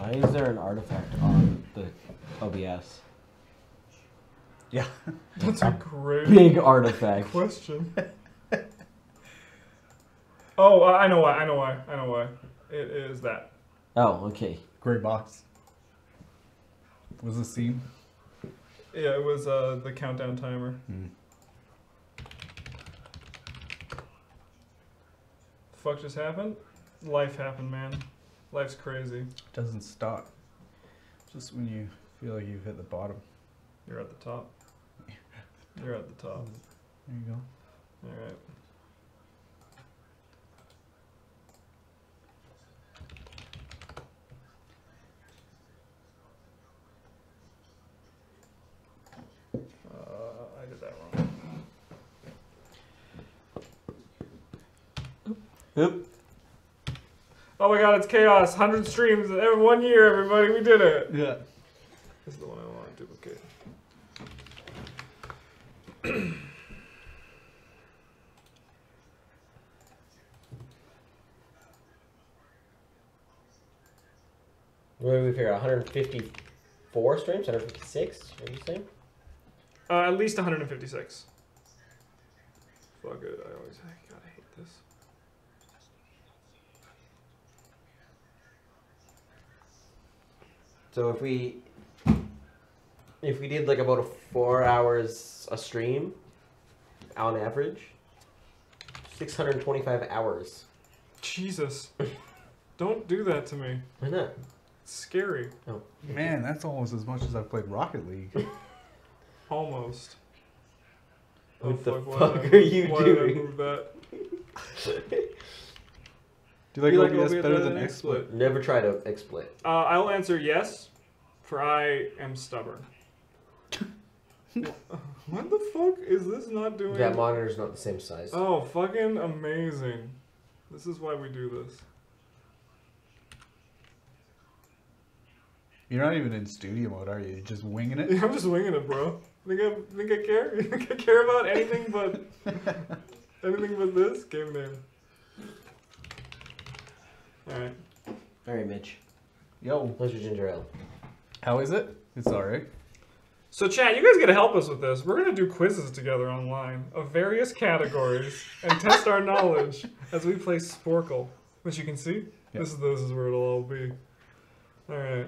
Why is there an artifact on the OBS? Yeah. That's a great Big artifact. question. oh, I I know why. I know why. I know why. It is that. Oh, okay. Gray box. Was the scene? Yeah, it was uh, the countdown timer. Hmm. Fuck just happened? Life happened, man. Life's crazy. It doesn't stop. Just when you feel like you've hit the bottom. You're at the top. You're at the top. There you go. Uh, did that wrong. Oop. Oh my god, it's chaos. 100 streams in one year, everybody. We did it. Yeah. This is the one I want to duplicate. What did we figure out? 154 streams? 156? What are you saying? Uh, at least 156. Fuck it. I always I gotta hate this. So if we if we did like about a four hours a stream on average, 625 hours. Jesus. Don't do that to me. Why not? It's scary. Oh. Man, that's almost as much as I've played Rocket League. Almost. What the why fuck I- are you why did I doing? move that? Do you like You like OBS OBS better better than than XSplit? Never try to XSplit. Uh, I'll answer yes, for I am stubborn. what the fuck is this not doing? That monitor's not the same size. Oh, fucking amazing. This is why we do this. You're not even in studio mode, are you? You're just winging it? Yeah, I'm just winging it, bro. Think I think I care? Think I care about anything but anything but this game name? All right. All right, Mitch. Yo. How's your ginger ale? How is it? It's alright. So, Chad, you guys gotta help us with this. We're gonna do quizzes together online of various categories and test our knowledge as we play Sporcle, which you can see. Yep. This is this is where it'll all be. All right.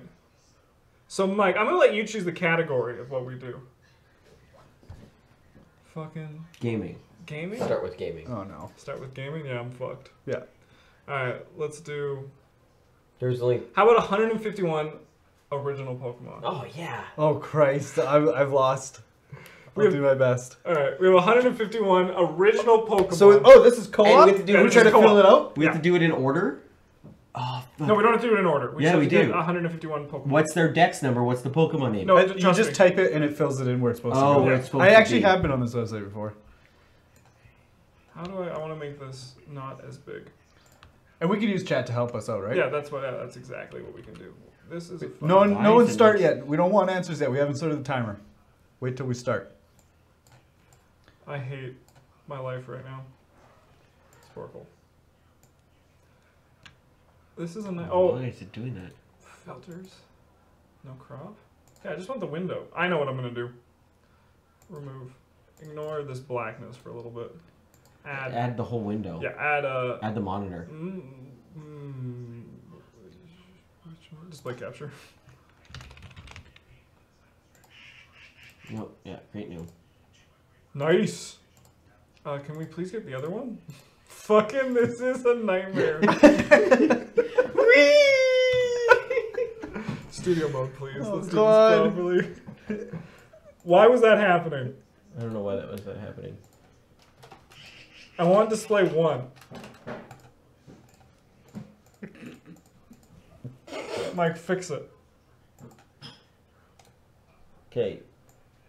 So, Mike, I'm gonna let you choose the category of what we do. Fucking Gaming. gaming. Start with gaming. Oh no. Start with gaming. Yeah, I'm fucked. Yeah. All right, let's do. There's only. How about 151 original Pokemon? Oh yeah. Oh Christ, I've, I've lost. We I'll have- do my best. All right, we have 151 original Pokemon. So, oh, this is And co-op? we have to do- we try to fill co-op. it out? We have Yeah. to do it in order. Oh, fuck. No, we don't have to do it in order. We Yeah, we have to do. 151 Pokemon. What's their dex number? What's the Pokemon name? No, ju- you trust just me. type it and it fills it in where it's supposed Oh, to go. where it's supposed I to actually be. have been on this website before. How do I? I want to make this not as big. And we can use chat to help us out, right? Yeah, that's what. Yeah, that's exactly what we can do. This is a fun No one, no one start yet. We don't want answers yet. We haven't started the timer. Wait till we start. I hate my life right now. Sporcle. This is a nice. Oh, why is it doing that? filters. No crop. Yeah, I just want the window. I know what I'm gonna do. Remove. Ignore this blackness for a little bit. Add. Add the whole window. Yeah, add a. Add the monitor. Mm, mm. Display capture. No, yeah, great new. Nice. Uh, can we please get the other one? Fucking, this is a nightmare. Studio mode, please. Oh, Let's do God. this properly. Why was that happening? I don't know why that was that happening. I want display one. Mike, fix it. Okay,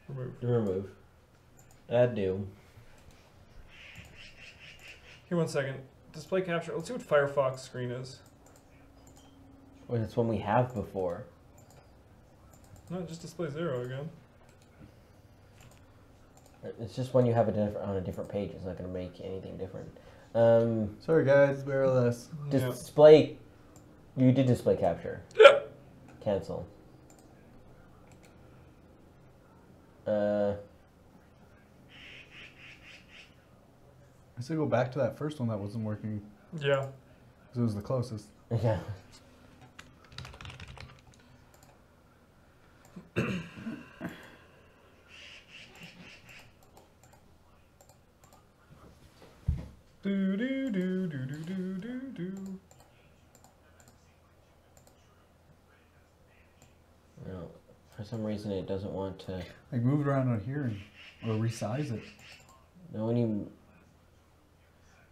Remove. remove. Add new. Here, one second. Display capture. Let's see what Firefox screen is. Wait, it's one we have before. No, it just display zero again. It's just when you have it on a different page. It's not going to make anything different. Um, Sorry, guys. Bear with us. Yeah. display. You did display capture. Cancel. Uh, I said go back to that first one that wasn't working Yeah. because it was the closest. yeah. Do do do do do do do do. No, for some reason it doesn't want to. Like move it around on here and, or resize it. No, when you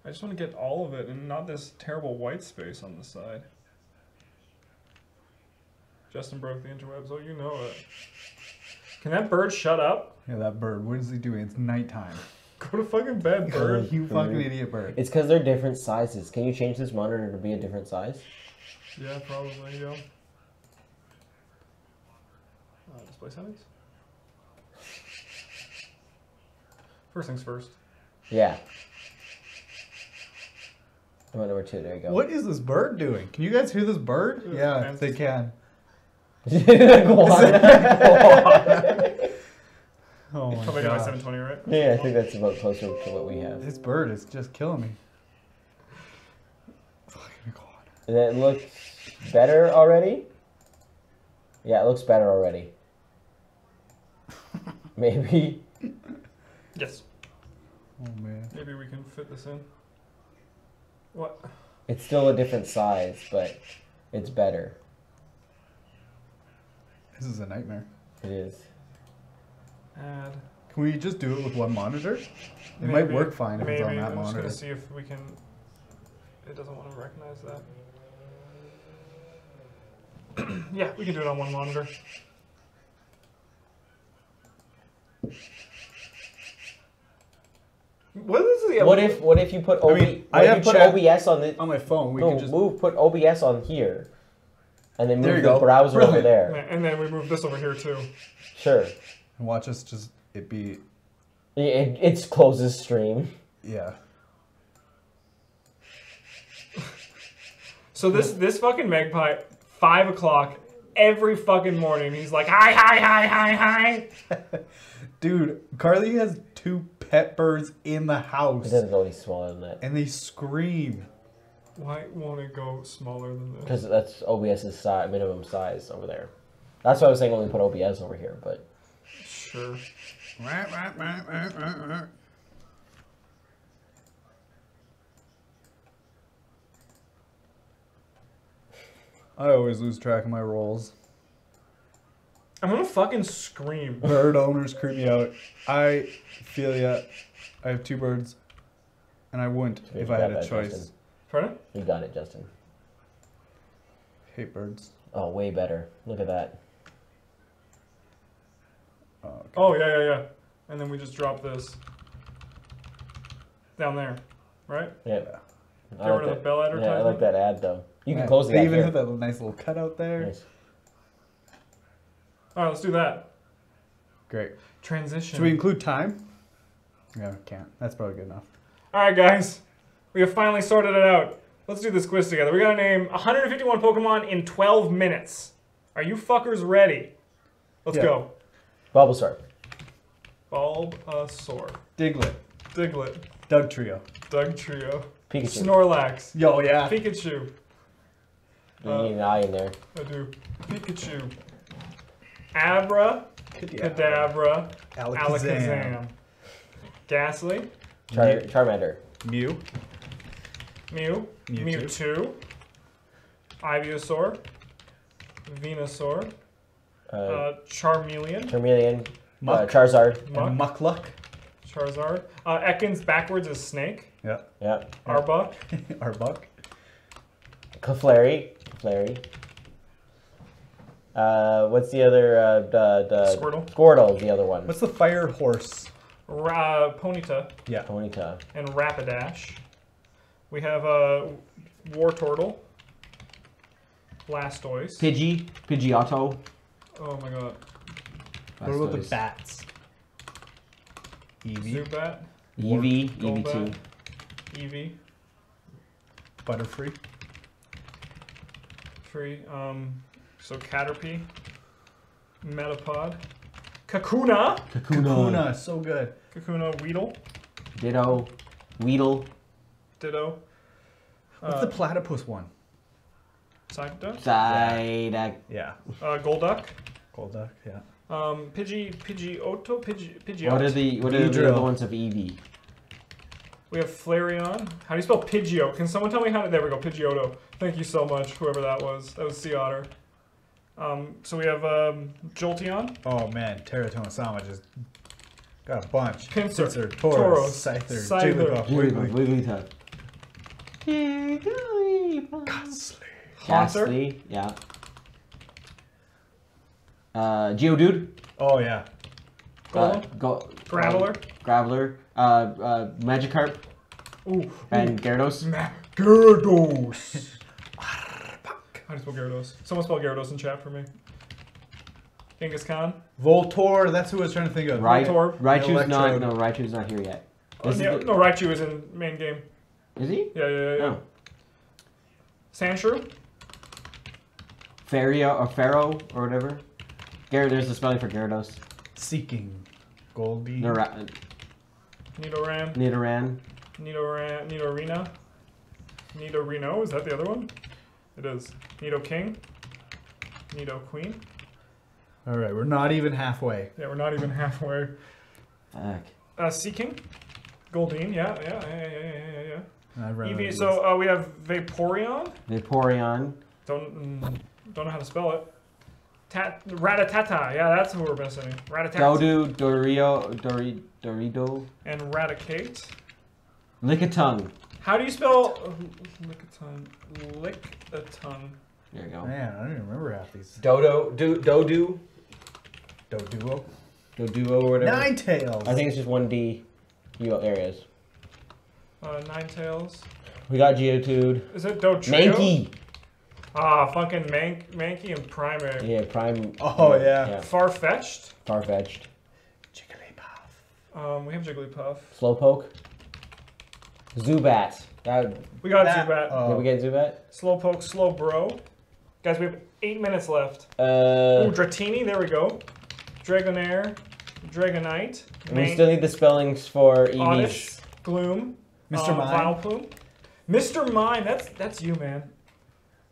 I just want to get all of it and not this terrible white space on the side. Justin broke the interwebs. Oh, you know it. Can that bird shut up? Yeah, that bird. What is he doing? It's nighttime. Go to fucking bed, bird. you fucking Bird. idiot bird. It's because they're different sizes. Can you change this monitor to be a different size? Yeah, probably, yeah. Uh, display settings? First things first. Yeah. Come number two. There you go. What is this bird doing? Can you guys hear this bird? Yeah, Yeah, fans- they can. Go on. Oh my Probably got my god. 720, right? yeah, I think that's about closer to what we have. This bird is just killing me. Fucking god. And it looks better already. Yeah, it looks better already. Maybe. Yes. Oh man. Maybe we can fit this in. What? It's still a different size, but it's better. This is a nightmare. It is. Add. Can we just do it with one monitor? It Maybe. might work fine if Maybe. it's on that I'm just monitor. gonna see if we can. It doesn't want to recognize that. yeah, we can do it on one monitor. What is the What if what if you put OB, mean, I have put OBS on the On my phone, we no, can just. move put OBS on here, and then There move you the go. browser over Brilliant. there. And then we move this over here too. Sure, And watch us just. It be. it, it, it's closes stream. Yeah. So this this fucking magpie, five o'clock every fucking morning. He's like, hi, hi, hi, hi, hi. Dude, Carly has two pet birds in the It house. doesn't go any smaller than that And they scream. Why won't it go smaller than this? because that's OBS's si- minimum size over there. That's why I was saying only put OBS over here, but Sure. I always lose track of my roles. I'm gonna fucking scream. Bird owners creep me out. I feel ya. I have two birds. And I wouldn't You if I had a that, choice. Justin. Pardon? you got it, Justin. Hate birds. Oh, way better. Look at that. Oh. Yeah, yeah, yeah. And then we just drop this down there, right? Yeah. Get I like rid of the that. bell Yeah, I like that ad though. You can Yeah, close the They ad even here. have that nice little cutout there. Nice. All right, let's do that. Great. Transition. Should we include time? Yeah, can't. That's probably good enough. All right, guys, we have finally sorted it out. Let's do this quiz together. We gotta name 151 Pokemon in 12 minutes. Are you fuckers ready? Let's Yeah. go. Bulbasaur. Bulbasaur, Diglett. Diglett, Dugtrio. Doug Trio, Pikachu. Snorlax, Yo, yeah. Pikachu. You need an uh, eye in there. I do. Pikachu. Abra, Kadabra, Alakazam. Alakazam. Gastly, Char- Mew. Charmander. Mew. Mew, Mewtwo. Mewtwo, Ivysaur, Venusaur, Uh, uh, Charmeleon, Charmeleon. Uh, Charizard. Muk, And Muckluck. Charizard. Uh, Ekans backwards is Snake. Yeah. Yeah. Arbok. Arbok. Clefairy. Clefairy. Uh, what's the other? Uh, the, the Squirtle. Squirtle the other one. What's the fire horse? Ra- Ponyta Yeah. Ponyta. and Rapidash. We have uh, Wartortle. Blastoise. Pidgey, Pidgeotto. Oh my god. What about the bats? Eevee. Zubat. Eevee, Golbat. Eevee 2. Eevee. Butterfree. Free. Um, So Caterpie, Metapod, Kakuna, Kakuna, so good. Kakuna Weedle, Ditto. Weedle. Ditto. What's Uh, the platypus one? Psyduck, duck. Yeah. uh, Golduck, Golduck, yeah. um, Pidgey, Pidgeotto, Pidgey, Pidgeot. What are the what are the other ones of Eevee? We have Flareon. How do you spell Pidgeot? Can someone tell me how to? There we go, Pidgeotto. Thank you so much, whoever that was. That was Sea Otter. Um, so we have um, Jolteon, Oh man, Teratoma Sama just got a bunch. Pinsir, Pinsir, Tauros, Tauros, Scyther, Scyther. Jigglypuff, Wigglytuff. Wiggly. Wigglytuff. Gastly. Haunter, Gastly. Yeah. Uh, Geodude. Oh yeah. Uh, go, Graveler. um, Graveler. Uh, uh, Magikarp Ooh, and Gyarados. Gyarados. How do you spell Gyarados? Someone spell Gyarados in chat for me. Genghis Khan. Voltor, that's who I was trying to think of. Right. Voltorb. Raichu's not. Electrode. No, Raichu's not here yet. Oh, is yeah, the- no, Raichu is in main game. Is he? Yeah, yeah, yeah. yeah. No. Sandshrew. Faria or Pharaoh or whatever. Gyar. There's the spelling for Gyarados. Seaking. Goldie. Nara- Nidoran. Nidoran. Nidoran. Nidorina. Nidorino. Is that the other one? It is. Nidoking. Nido Queen. All right, we're not even halfway. Yeah, we're not even halfway. Fuck. Uh, Seaking. Goldeen. Yeah, yeah, yeah, yeah, yeah, yeah, yeah. I've run out Eevee. So uh, we have Vaporeon. Vaporeon. Don't mm, don't know how to spell it. Tat Ratatata. Yeah, that's who we're missing. Ratatata. Dodu. Dorio. Dori. Dorido. And Raticate. tongue. How do you spell Lickitung? Lick a tongue. There you go. Man, I don't even remember half these. Dodo, do, Dodu. Doduo. Doduo or whatever. Ninetales. I think it's just one D. You there it is. Uh, tails. We got Geodude. Is it Dotrio? Mankey. Ah, fucking Mank, Mankey and Primeape. Yeah, Prime. Oh, yeah. Yeah. Farfetch'd. Farfetch'd. Jigglypuff. Um, we have Jigglypuff. Slowpoke. Zubat. That, We got That- Zubat. oh. Did we get Zubat? Slowpoke, Slowbro. Guys, we have eight minutes left. Uh, Ooh, Dratini, there we go. Dragonair, Dragonite, we still need the spellings for EVs. Oddish, Gloom, Mr. uh, Mime. Vileplume. Mr. Mime, that's that's you, man.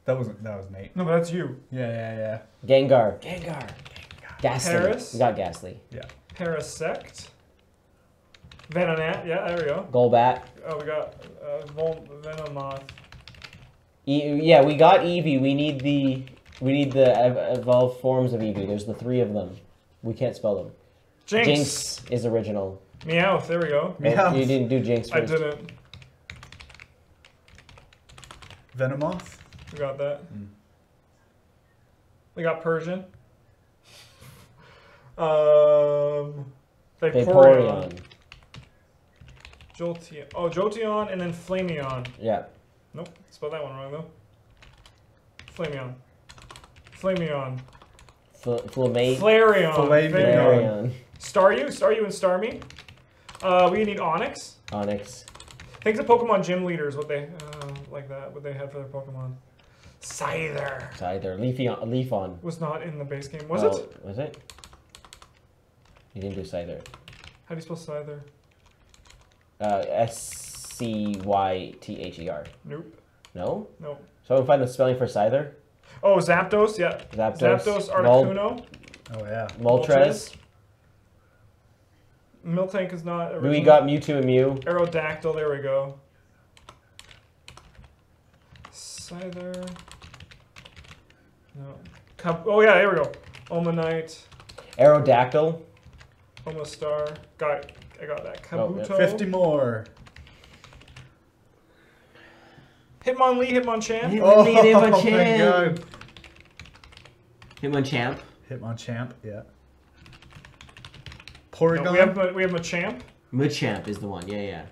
That wasn't. That was Nate. No, but that's you. Yeah, yeah, yeah. Gengar. Gengar. Gastly. Paras. We got Gastly. Yeah. Parasect. Venonat, yeah, there we go. Golbat. Oh, we got uh, Vol- Venomoth. E- yeah, we got Eevee. We need the we need the ev- evolved forms of Eevee. There's the three of them. We can't spell them. Jynx. Jynx is original. Meowth, there we go. Meowth. you didn't do Jynx I didn't. Venomoth. We got that. Mm. We got Persian. Um, Vaporeon. Vaporeon. Jolteon. Oh, Jolteon and then Flameon. Yeah. Nope, spelled that one wrong though. Flameon. Flameon. Fl- Flammate. Flareon. Flameon. Flareon. Staryu. Staryu and Starmie. Uh, we need Onix. Onix. Think the Pokemon gym leaders, what they uh, like that, what they had for their Pokemon. Scyther It's either Leafeon. Leafon. was not in the base game, was Oh, it? Was it? You didn't do Scyther. How do you spell Scyther? Uh, S C Y T H E R. Nope. No? Nope. So I'm find the spelling for Scyther. Oh, Zapdos. Yeah. Zapdos. Zapdos, Mol- Articuno. Oh yeah. Moltres. Miltank is not. Original. We got Mewtwo and Mew. Aerodactyl. There we go. Scyther. No. Cup. Oh yeah, there we go. Omanyte. Aerodactyl. Omastar. Got. I got that. Oh, yeah. Kabuto. Fifty more. Hitmonlee. Hitmonchan. Oh, Hitmonchan. my god. Hitmonchamp. Hitmonchamp. Yeah. No, Porygon. we have we have Machamp, Machamp is the one. Yeah, yeah.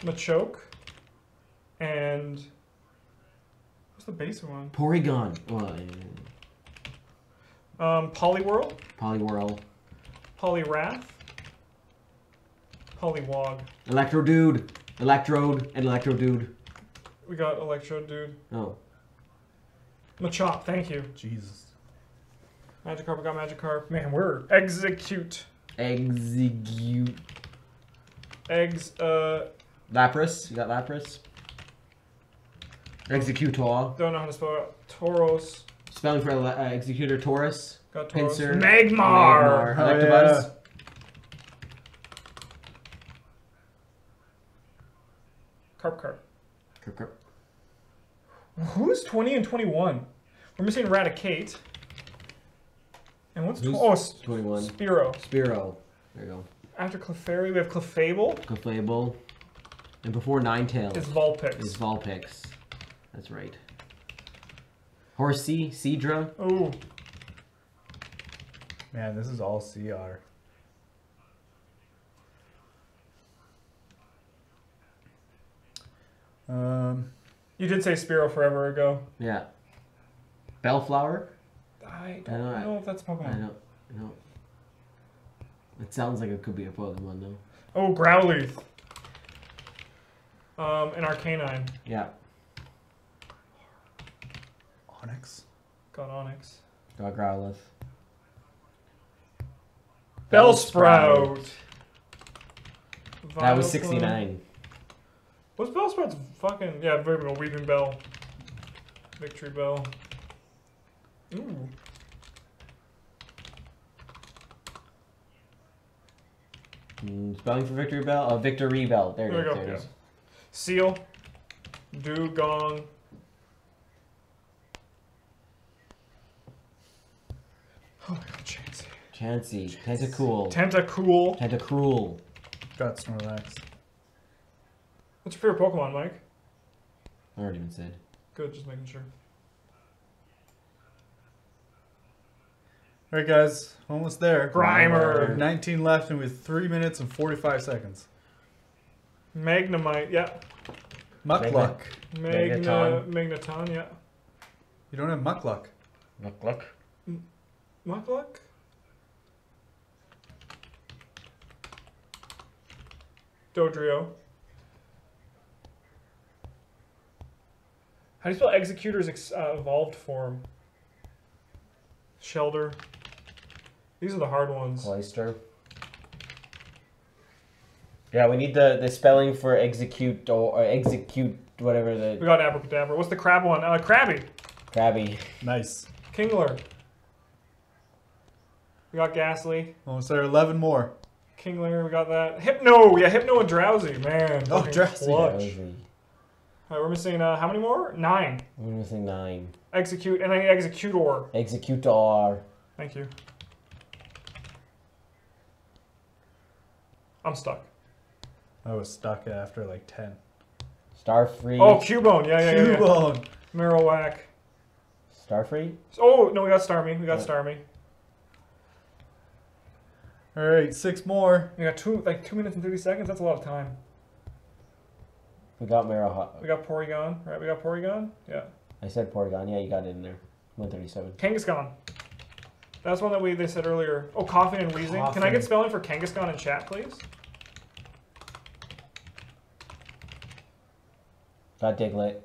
Machoke, and what's the basic one? Porygon. Well, uh, Um, Poliwhirl, Poliwhirl. Poliwrath, Poliwog. Electrodude. Electrode and Electrodude. We got Electro Dude. Oh. Machop, thank you. Jesus. Magikarp, we got Magikarp. Man, we're execute. Execute. Eggs, uh, Lapras. You got Lapras. Exeggutor. don't know how to spell it. Tauros. Spelling for uh, Exeggutor Tauros. Got Tauros. Pinsir. Magmar. Magmar. Oh, Electabuzz. Carp Carp. Kerp, kerp. Who's 20 and 21? We're missing Raticate. And what's Who's oh 21. Spearow? Spearow. There you go. After Clefairy, we have Clefable. Clefable. And before Ninetales Is Vulpix. is Vulpix. That's right. Horsea, Seadra. Oh. Man, this is all CR. Um, you did say Spearow forever ago. Yeah. Bellflower. I I don't know, I- if that's I Pokemon. don't. I don't. It sounds like it could be a Pokemon though. Oh, Growlithe. Um, an Arcanine. Yeah. Onix. Got Onix. Got Growlithe. Bellsprout. That was Vileplume. 69. What's Bellsprout's fucking yeah, very well, Weepinbell. Victory Bell. Ooh. Mm, spelling for Victreebel? Oh, Victreebel. There it There is. we go, There it yeah. Seel. Dugong. Oh my god, Chansey. Chansey. Tentacool. Tentacool. Tentacruel. Got Snorlax. What's your favorite Pokemon, Mike? I already even said. Good, just making sure. All right, guys, almost there. Grimer. 19 left, and with three minutes and 45 seconds. Magnemite, yeah. Muckluck. Magna, Magneton. Magneton, yeah. You don't have Muckluck. Look, look. Muckluck? Dodrio. How do you spell Exeggutor's ex- uh, evolved form? Shellder. These are the hard ones. Cloyster. Yeah, we need the, the spelling for execute or, or execute whatever the. We the got Abracadabra. What's the crab one? Uh, Krabby. crabby. Nice. Kingler. We got Gastly. Almost there. 11 more. Kingler, we got that. Hypno! Yeah, Hypno and Drowzee. Man. Oh, Drowzee. clutch. Crazy. Alright, we're missing uh, how many more? Nine. We're missing nine. Exeggcute and then Exeggutor. Exeggutor. Thank you. I'm stuck. I was stuck after like 10. Starfree. Oh, Cubone. Yeah, yeah, yeah. yeah. Cubone. Marowak. Starfree? Oh, no, we got Starmie. We got Yeah. Starmie. All right, six more. We got two, like two minutes and 30 seconds. That's a lot of time. We got Marrow. We got Porygon, right? We got Porygon. Yeah. I said Porygon. Yeah, you got it in there. 137. Kangaskhan. That's one that we they said earlier. Oh, Koffing and Weezing. Can I get spelling for Kangaskhan in chat, please? Got Diglett.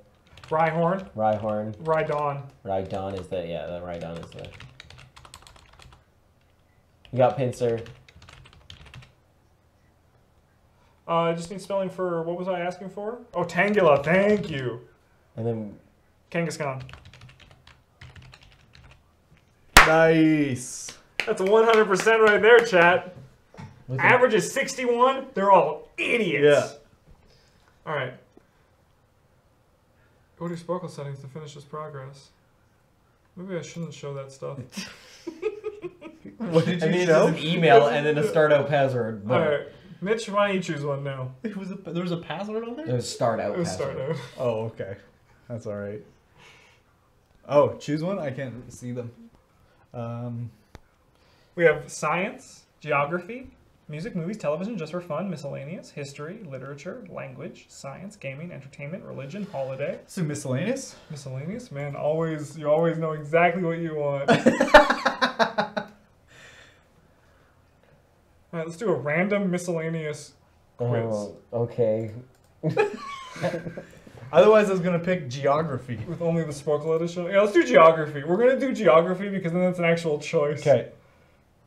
Rhyhorn. Rhyhorn. Rhydon. Rhydon is the yeah, the Rhydon is the. We got Pinsir. Uh, I just need spelling for what was I asking for? Oh, Tangela, Thank you. And then Kangaskhan. Nice. That's 100% right there, chat. with Average is 61. They're all idiots. Yeah. All right. Go to Sporcle settings to finish this progress. Maybe I shouldn't show that stuff. What did I you mean, it's show? an email and then a start out password. All But right. Mitch, why don't you choose one now? It was a, there was a password on it there? was start out It was password. start out. Oh, okay. That's all right. Oh, choose one? I can't see them. Um, We have science, geography, music, movies, television, just for fun, miscellaneous, history, literature, language, science, gaming, entertainment, religion, holiday, so miscellaneous? miscellaneous. Man, always you always know exactly what you want. All right, let's do a random miscellaneous oh, quiz. Oh, okay. Otherwise, I was gonna pick geography. With only the Sporcle edition. Yeah, let's do geography. We're gonna do geography because then it's an actual choice. Okay.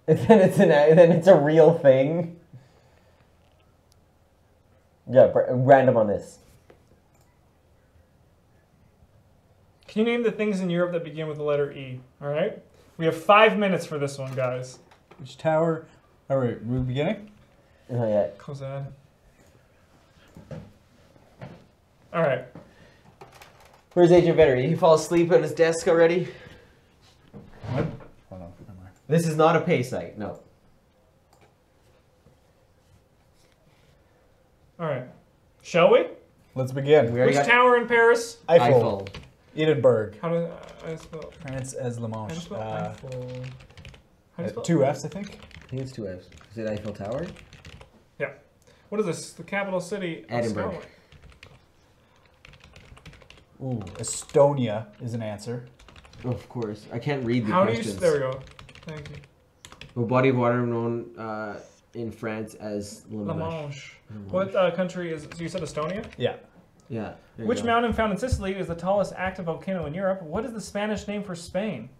And then it's an then it's a real thing. Yeah, random on this. Can you name the things in Europe that begin with the letter E? All right. We have five minutes for this one, guys. Which tower? All right, we're beginning. Not yet. Close that. All right. Where's Agent Vetter? Did he You- fall asleep on his desk already? What? Hold on. This is not a pay site. No. All right. Shall we? Let's begin. We Which got tower in Paris? Eiffel. Edinburgh. How do I spell? France as How do you spell Uh, Eiffel? How do you uh, spell? two F's, I think. I think it's two F's. Is it Eiffel Tower? Yeah. What is this? The capital city of Edinburgh. Scotland. Ooh, Estonia is an answer. of course. I can't read the How do you? questions. There we go. Thank you. A body of water known uh, in France as La La Manche. Manche. La Manche. What uh, country is? So you said Estonia. Yeah. Yeah. Which mountain found in Sicily is the tallest active volcano in Europe? What is the Spanish name for Spain?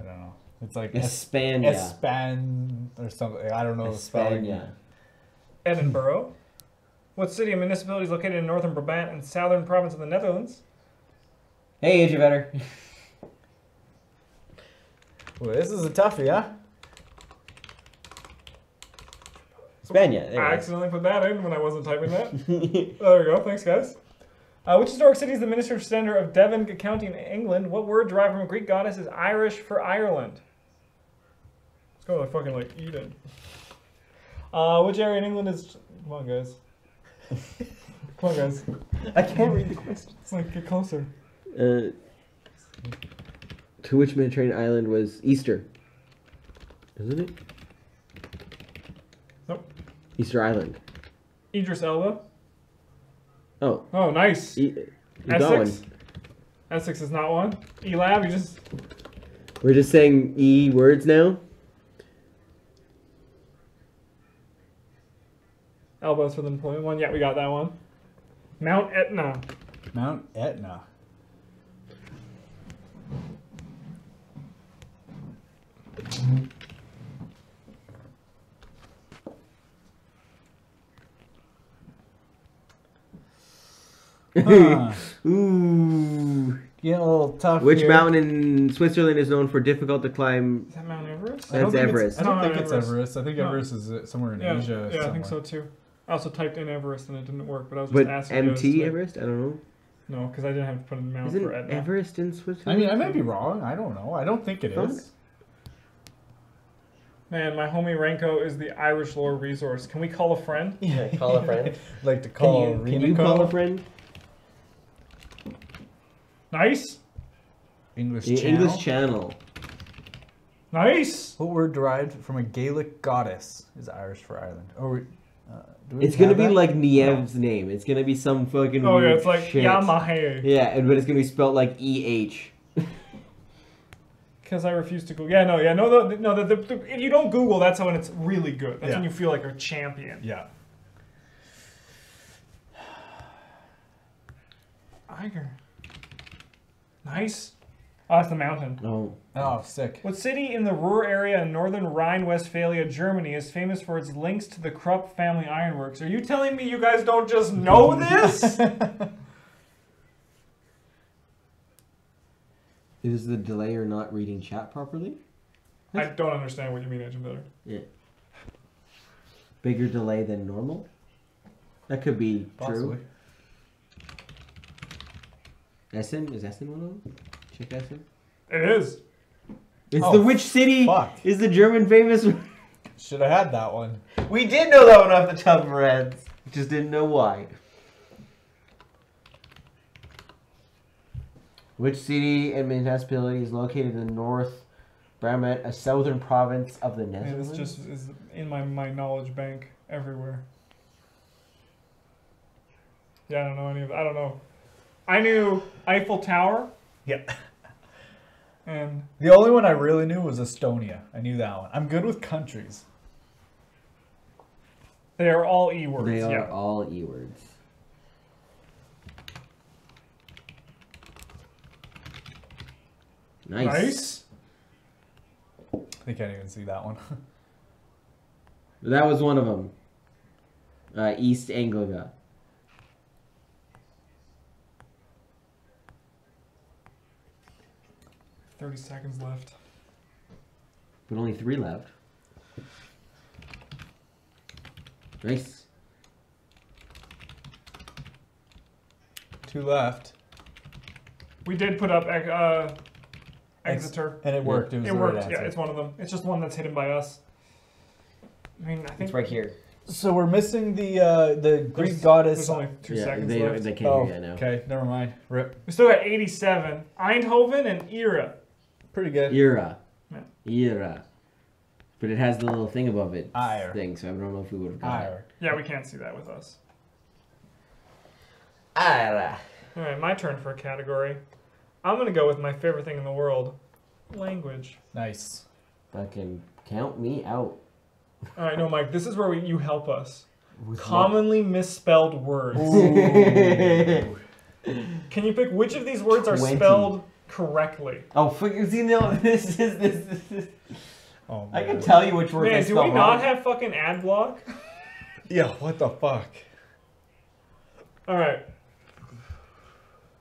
I don't know. It's like Espana. Espan or something. I don't know the spelling. Espana. Edinburgh. What city and municipality is located in northern Brabant and southern province of the Netherlands? Hey, Agent Vetter. Well, this is a toughie, huh? Spania. I There accidentally put that in when I wasn't typing that. there we go. Thanks, guys. Uh, which historic city is the minister center of Devon County in England? What word derived from a Greek goddess is Irish for Ireland? Let's go with fucking like Eden. Uh, which area in England is? Come on, guys. Come on, guys. I can't read the question. It's like get closer. Uh, to which Mediterranean island was Easter? Isn't it? Nope. Easter Island. Idris Elba. Oh, Oh, nice. e- you got one. Essex. Essex is not one. Elab, you just We're just saying E words now. Elbows for the employment one. Yeah, we got that one. Mount Etna. Mount Etna. Huh. Ooh. Getting a little tough. Which here. mountain in Switzerland is known for difficult to climb? Is that Mount Everest? I don't That's think Everest. It's, I don't think no, it's Everest. Everest. I think No. Everest is uh, somewhere in Yeah, Asia. yeah, I think so too. I also typed in Everest and it didn't work, but I was just But asking. MT to- Everest? I don't know. No, because I didn't have to put in Mount Isn't for Etna. Everest in Switzerland? I mean, I might be wrong. I don't know. I don't think it Thought- is. Man, my homie Renko is the Irish lore resource. Can we call a friend? Yeah, call a friend. like to Can call. you, can you call a friend? Nice, English The channel? English Channel. nice. What word derived from a Gaelic goddess is Irish for Ireland? Oh, we, uh, do we It's gonna be that? like Niev's name. It's gonna be some fucking. Oh yeah, weird it's like shit. Yamaha. Yeah, and- but it's gonna be spelled like E H. Because I refuse to Google. Yeah, no, yeah, no, the, no. The, the, the, if you don't Google, that's when it's really good. That's when you feel like a champion. Yeah. Iger. Nice. Oh, that's the mountain. Oh, Oh, sick. What city in the Ruhr area in northern Rhine-Westphalia, Germany, is famous for its links to the Krupp family ironworks? Are you telling me you guys don't just know this? is the delay or not reading chat properly? I don't understand what you mean, Agent Better. Yeah. Bigger delay than normal. That could be Possibly. true. Essen is Essen one of them? Check Essen. It is. It's Oh, the which city fuck. is the German famous? Should have had that one. we did know that one off the top of our heads. Just didn't know why. Which city and municipality is located in the North Brabant, a southern province of the And Netherlands? it's just is in my, my knowledge bank everywhere. Yeah, I don't know any of I don't know. I knew Eiffel Tower yeah. And the only one I really knew was Estonia. I knew that one. I'm good with countries. They are all E words. They are yeah. all E words. Nice. nice. I can't even see that one. that was one of them. Uh, East Anglia. Thirty seconds left. But only three left. Nice. Two left. We did put up uh, Exeter. And it worked. It was It worked. right yeah, it's one of them. It's just one that's hidden by us. I mean, I think It's right here. So we're missing the uh, the Greek there's- goddess. There's only two yeah, seconds they, left. they can't oh, hear you now. okay. Never mind. Rip. We still got 87. Eindhoven and Era. Pretty good. Era. Yeah. Era. But it has the little thing above it. Ire. Thing, so I don't know if we would have got it. Yeah, we can't see that with us. Ah, All right, my turn for a category. I'm gonna go with my favorite thing in the world, language. Nice. Fucking count me out. All right, no, Mike. This is where we, you help us. With Commonly misspelled words. Can you pick which of these words are 20. spelled correctly? oh, fucking see, no, this is this, this is. Oh, I can tell you which words I Man, do spelled we not wrong. have fucking ad block? Yeah. What the fuck? All right.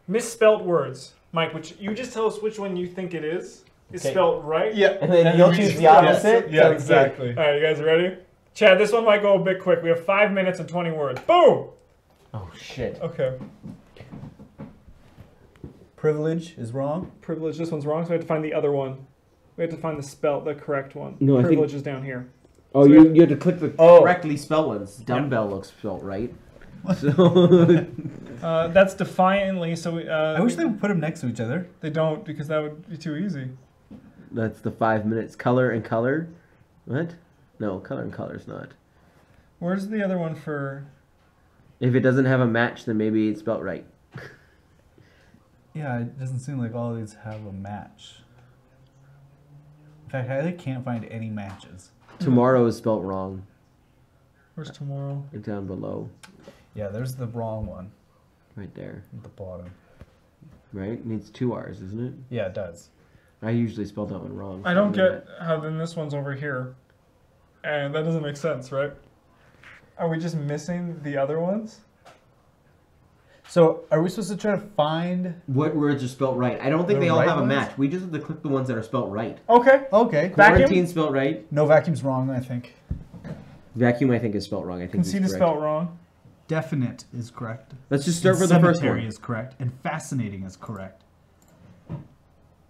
Misspelled words, Mike. Which you just tell us which one you think it is. Is Okay. spelled right. Yeah. And then you'll choose the opposite? Yeah. Sounds exactly. All right, you guys ready? Chad, this one might go a bit quick. We have five minutes and 20 words. Boom! Oh shit. Okay. Privilege is wrong. Privilege, this one's wrong, so we have to find the other one. We have to find the spell, the correct one. No, I think- Privilege is down here. Oh, So you, we- you had to click the Oh. correctly spelled ones. Dumbbell looks spelled right. So Uh, that's defiantly, so we, uh, I wish they would put them next to each other. they don't because that would be too easy. that's the five minutes. Color and color. What? No, color and color is not. Where's the other one for? If it doesn't have a match, then maybe it's spelled right. Yeah, it doesn't seem like all of these have a match. In fact, I can't find any matches. Tomorrow is spelled wrong. Where's tomorrow? Down below, Yeah, there's the wrong one right there. at the bottom. Right? Needs two R's, isn't it? Yeah, it does. I usually spell that one wrong. I don't know get how then this one's over here, and that doesn't make sense, right? Are we just missing the other ones? So, are we supposed to try to find? What words are spelled right? I don't think The they all right have a match. We just have to click the ones that are spelled right. Okay. Okay. Vacuum? Quarantine spelled right. No, vacuum's wrong. I think. Vacuum, I think, is spelled wrong. I think Conceit it's is correct. spelled wrong. Definite is correct. Let's just start And with the first cemetery one. is correct, and fascinating is correct.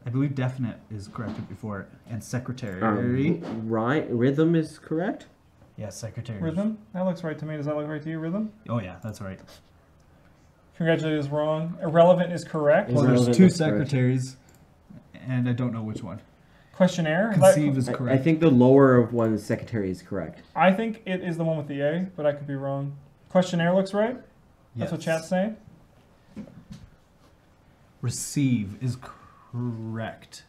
I believe definite is corrected before it, and secretary. Um, right, rhythm is correct. yeah, secretary. Rhythm? That looks right to me. Does that look right to you, Rhythm? Oh yeah, that's right. Congratulate is wrong. Irrelevant is correct. Well, there's two that's correct. secretaries, and I don't know which one. Questionnaire. Conceive is I, correct. I think the lower of one secretary is correct. I think it is the one with the A, but I could be wrong. Questionnaire looks right. That's what chat's saying. Receive is correct.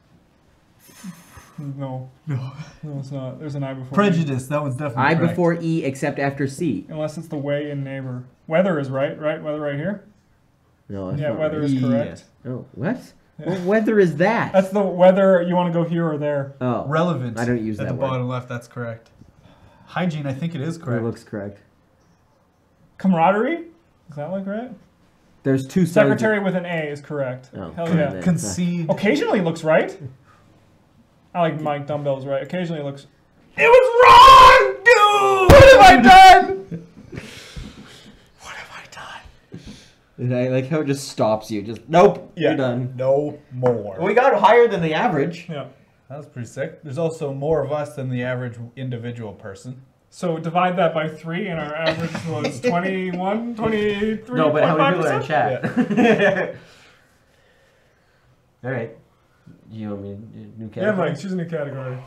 No, No. no, it's not. There's an I before. E. Prejudice. That one's definitely I correct. before E except after C. Unless it's the way in neighbor. Weather is right, right? Weather right here. No, that's yeah, not weather right. is correct. Yes. Oh, what? Yeah. What weather is that? That's the weather you want to go here or there. oh, Relevant. I don't use At that the word. bottom left, that's correct. Hygiene, I think it is correct. It looks correct. Camaraderie. Does that look right? There's two sides. Secretary with an A is correct. Oh, Hell good yeah. then. Concede. Occasionally looks right. I like Mike Dumbbell's right. Occasionally looks. It was wrong, dude. What have I done? What have I done? And I like how it just stops you. Just nope. You're done. No more. We got higher than the average. Yeah. That was pretty sick. There's also more of us than the average individual person. So divide that by three, and our average was 21, 23. No, but how many people are in chat? Yeah. All right. You want me to new category? Yeah, category? Mike, choose a new category.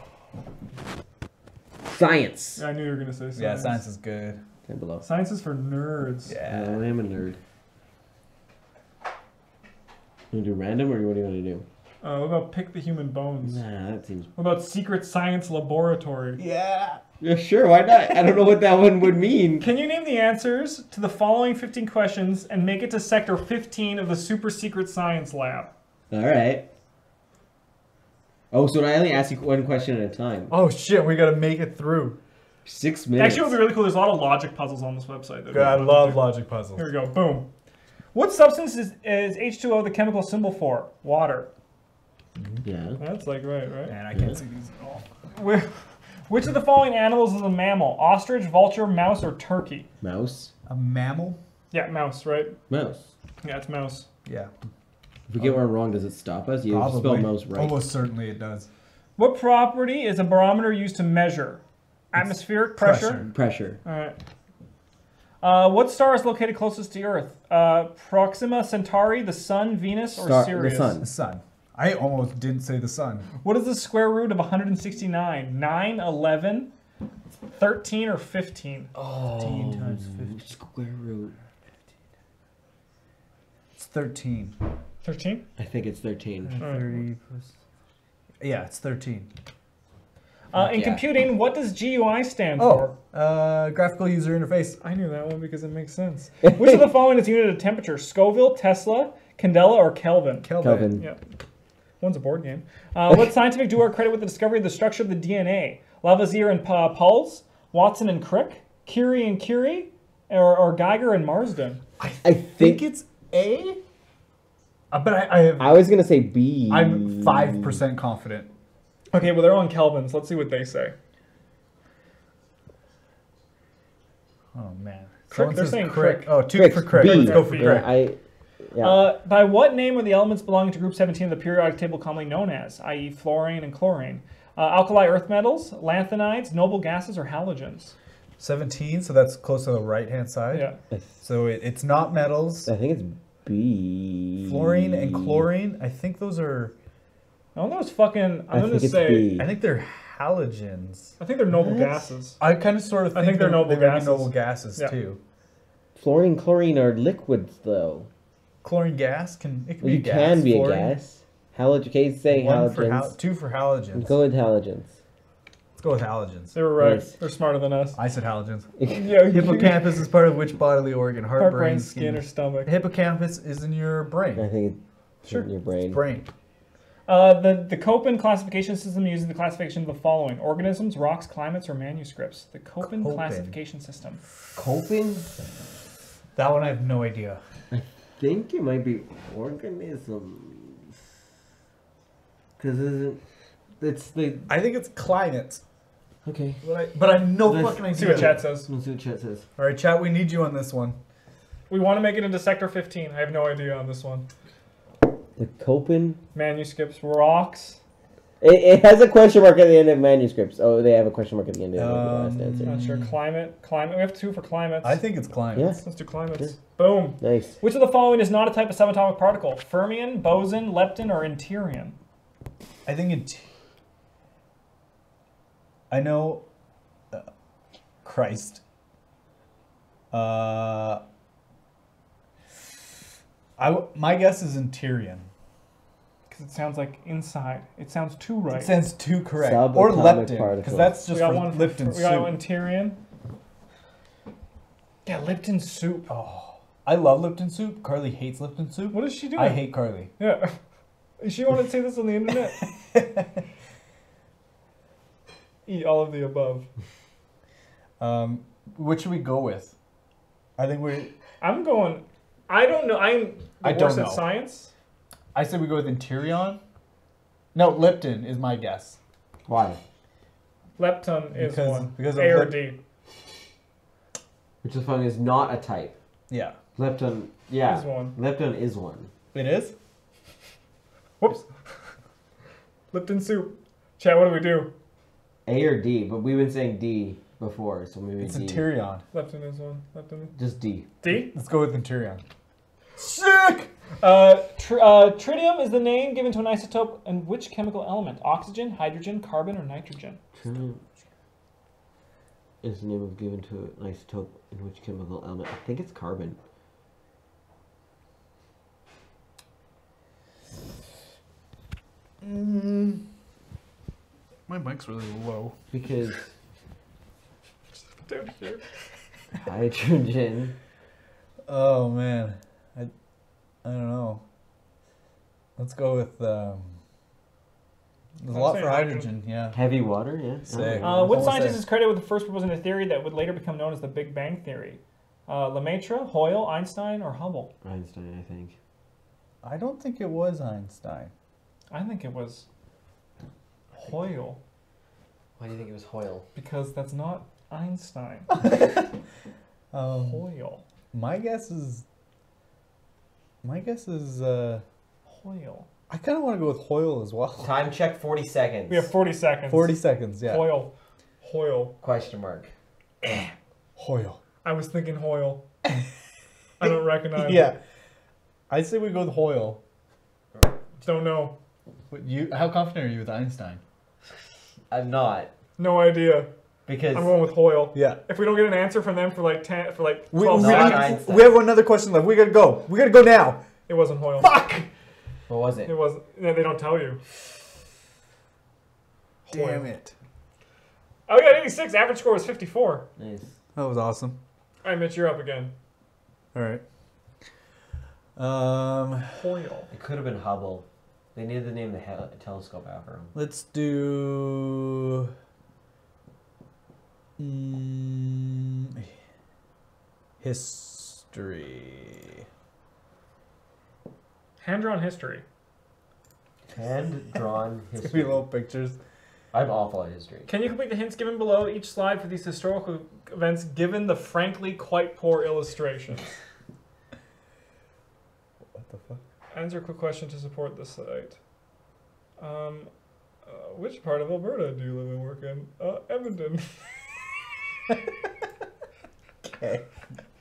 Science. Yeah, I knew you were gonna say science. Yeah, science is good. Ten below. Science is for nerds. Yeah, I am a nerd. You want to do random or what do you want to do? Uh, what about pick the human bones? Nah, that seems. What about secret science laboratory? Yeah. Yeah, sure. Why not? I don't know what that one would mean. Can you name the answers to the following 15 questions and make it to sector 15 of the super secret science lab? All right. Oh, so I only ask you one question at a time. Oh shit, we gotta make it through. Six minutes. Actually, it would be really cool. There's a lot of logic puzzles on this website. that'd God, I fun to love logic puzzles. Here we go. Boom. What substance is, is H2O the chemical symbol for? Water. Yeah. That's like right, right? Man, I can't see these at all. Wh- Which of the following animals is a mammal? Ostrich, vulture, mouse, or turkey? Mouse. A mammal? Yeah, mouse, right? Mouse. Yeah, it's mouse. Yeah. If we get um, one wrong, does it stop us? You spell mouse right. Almost certainly it does. What property is a barometer used to measure? Atmospheric pressure. pressure. Pressure. All right. Uh, what star is located closest to Earth? Uh, Proxima Centauri, the Sun, Venus, or Star- the Sirius? sun. The sun. I almost didn't say the sun. What is the square root of 169? 9, 11, 13, or 15? Oh. 15 times fifteen. Square root. It's 13. 13? I think it's 13. 30 plus. Yeah, it's 13. Uh, in Yeah. computing, what does GUI stand Oh, for? uh, graphical user interface. I knew that one because it makes sense. Which of the following is unit of temperature? Scoville, Tesla, Candela, or Kelvin? Kelvin. Kelvin. Yeah. One's a board game. Uh, what scientific duo are credited with the discovery of the structure of the DNA? Lavoisier and Pa- Pauls, Watson and Crick, Curie and Curie, or, or Geiger and Marsden? I I think think it's A. Uh, but I, I have. I was gonna say B. I'm five percent confident. Okay, well, they're on Kelvins. Let's see what they say. Oh man. Crick, they're saying crick. crick. Oh, two Crick. for crick. B. Let's go for B. crick. Yeah, I. Yeah. Uh, by what name are the elements belonging to group 17 of the periodic table commonly known as, i.e., fluorine and chlorine? Uh, alkali earth metals, lanthanides, noble gases, or halogens? 17, so that's close to the right hand side. Yeah. So it, it's not metals. I think it's B. Fluorine and chlorine, I think those are. Oh, that was fucking. I'm I gonna think it's say. B. I think they're halogens. I think they're noble What? gases. I kind of sort of I think, think they're noble they may be gases. noble gases Yeah. too. Fluorine, chlorine are liquids, though. Chlorine gas can it can Well, be you a gas. can be Fluorine, a gas. Halogen. Kate's saying One for halogens. hal- two for halogens. Go with halogens. Let's go with halogens. They were right. Nice. They're smarter than us. I said halogens. Yeah, Hippocampus is part of which bodily organ? Heart, heart, brain, brain, skin, or stomach. Hippocampus is in your brain. I think it's Sure. in your brain. Brain. Uh, the the Köppen classification system uses the classification of the following: organisms, rocks, climates, or manuscripts. The Köppen, Köppen. classification system. Coping? That one I have no idea. I think it might be organisms. Because isn't it's the I think it's climate. okay. But I, but I have no Let's fucking idea. See what chat says. Let's see what chat says. All right, chat. We need you on this one. We want to make it into Sector 15. I have no idea on this one. The Köppen. Manuscripts, rocks. It, it has a question mark at the end of manuscripts. Oh, they have a question mark at the end of the last Um, answer. Not sure. Climate, climate. We have two for climates. I think it's climate. Yeah. Let's do climates. Boom. Nice. Which of the following is not a type of subatomic particle? Fermion, boson, lepton, or enterion? I think it. I know. Uh, Christ. Uh. I w- my guess is Interion. Because it sounds like inside. It sounds too right. It sounds too correct. Subatomic or lepton, particle. because that's just we just got one for, Lipton We got soup. one Tyrion. Yeah, Lipton soup. Oh, I love Lipton soup. Carly hates Lipton soup. What is she doing? I hate Carly. Yeah. She wanted to say this on the internet. Eat all of the above. Um, which should we go with? I think we. I'm going. I don't know. I'm the I don't worst at know. science. I said we go with Interion. No, Lipton is my guess. Why? Lepton is Because- one. because of A or lip- D. Which is funny is not a type. Yeah, Lepton. Yeah. Is one. Lepton is one. it is. Whoops. Lipton soup. Chat. What do we do? A or D, but we've been saying D before, so maybe It's D. Interion. Lepton is one. Lepton. Just D. D. Let's go with Interion. Sick. Uh, tr- uh, tritium is the name given to an isotope and which chemical element? Oxygen, hydrogen, carbon, or nitrogen? Tritium is the name of given to an isotope in which chemical element? I think it's carbon. Mm. My mic's really low. Because Down here. hydrogen. Oh man, I, I don't know. Let's go with um, There's a I'd lot say for hydrogen. hydrogen. Yeah. Heavy water, yeah. Sick. Uh, what scientist is credited with the first proposing a theory that would later become known as the Big Bang Theory? Uh, Lemaitre, Hoyle, Einstein, or Hubble? Einstein, I think. I don't think it was Einstein. I think it was Hoyle Why do you think it was Hoyle? because that's not Einstein. Um, Hoyle. my guess is. My guess is. Uh, Hoyle. I kind of want to go with Hoyle as well. Time check 40 seconds. We have 40 seconds. Forty seconds. Yeah. Hoyle. Hoyle. Question mark. Hoyle. I was thinking Hoyle. I don't recognize it. yeah. it. I say we go with Hoyle. Don't know. But you, how confident are you with Einstein? I'm not. No idea. Because I'm going with Hoyle. Yeah. If we don't get an answer from them for like 10, for like We, 12 we, Not seconds, we- we have another question left. We gotta go. We gotta go now. it wasn't Hoyle. Fuck. what was it? It was. Yeah, they don't tell you. Damn it. Oh, we got 86. Average score was 54. Nice. That was awesome. All right, Mitch, you're up again. All right. Um, Hoyle. It could have been Hubble. They needed to name the hel- telescope after him. let's do. Mm, history. Hand drawn history. Hand drawn It's gonna be history. little pictures. I'm awful at history. Can you complete the hints given below each slide for these historical events given the frankly quite poor illustrations? What the fuck? Answer a quick question to support this site. Um, uh, which part of Alberta do you live and work in? Uh, Edmonton. Okay.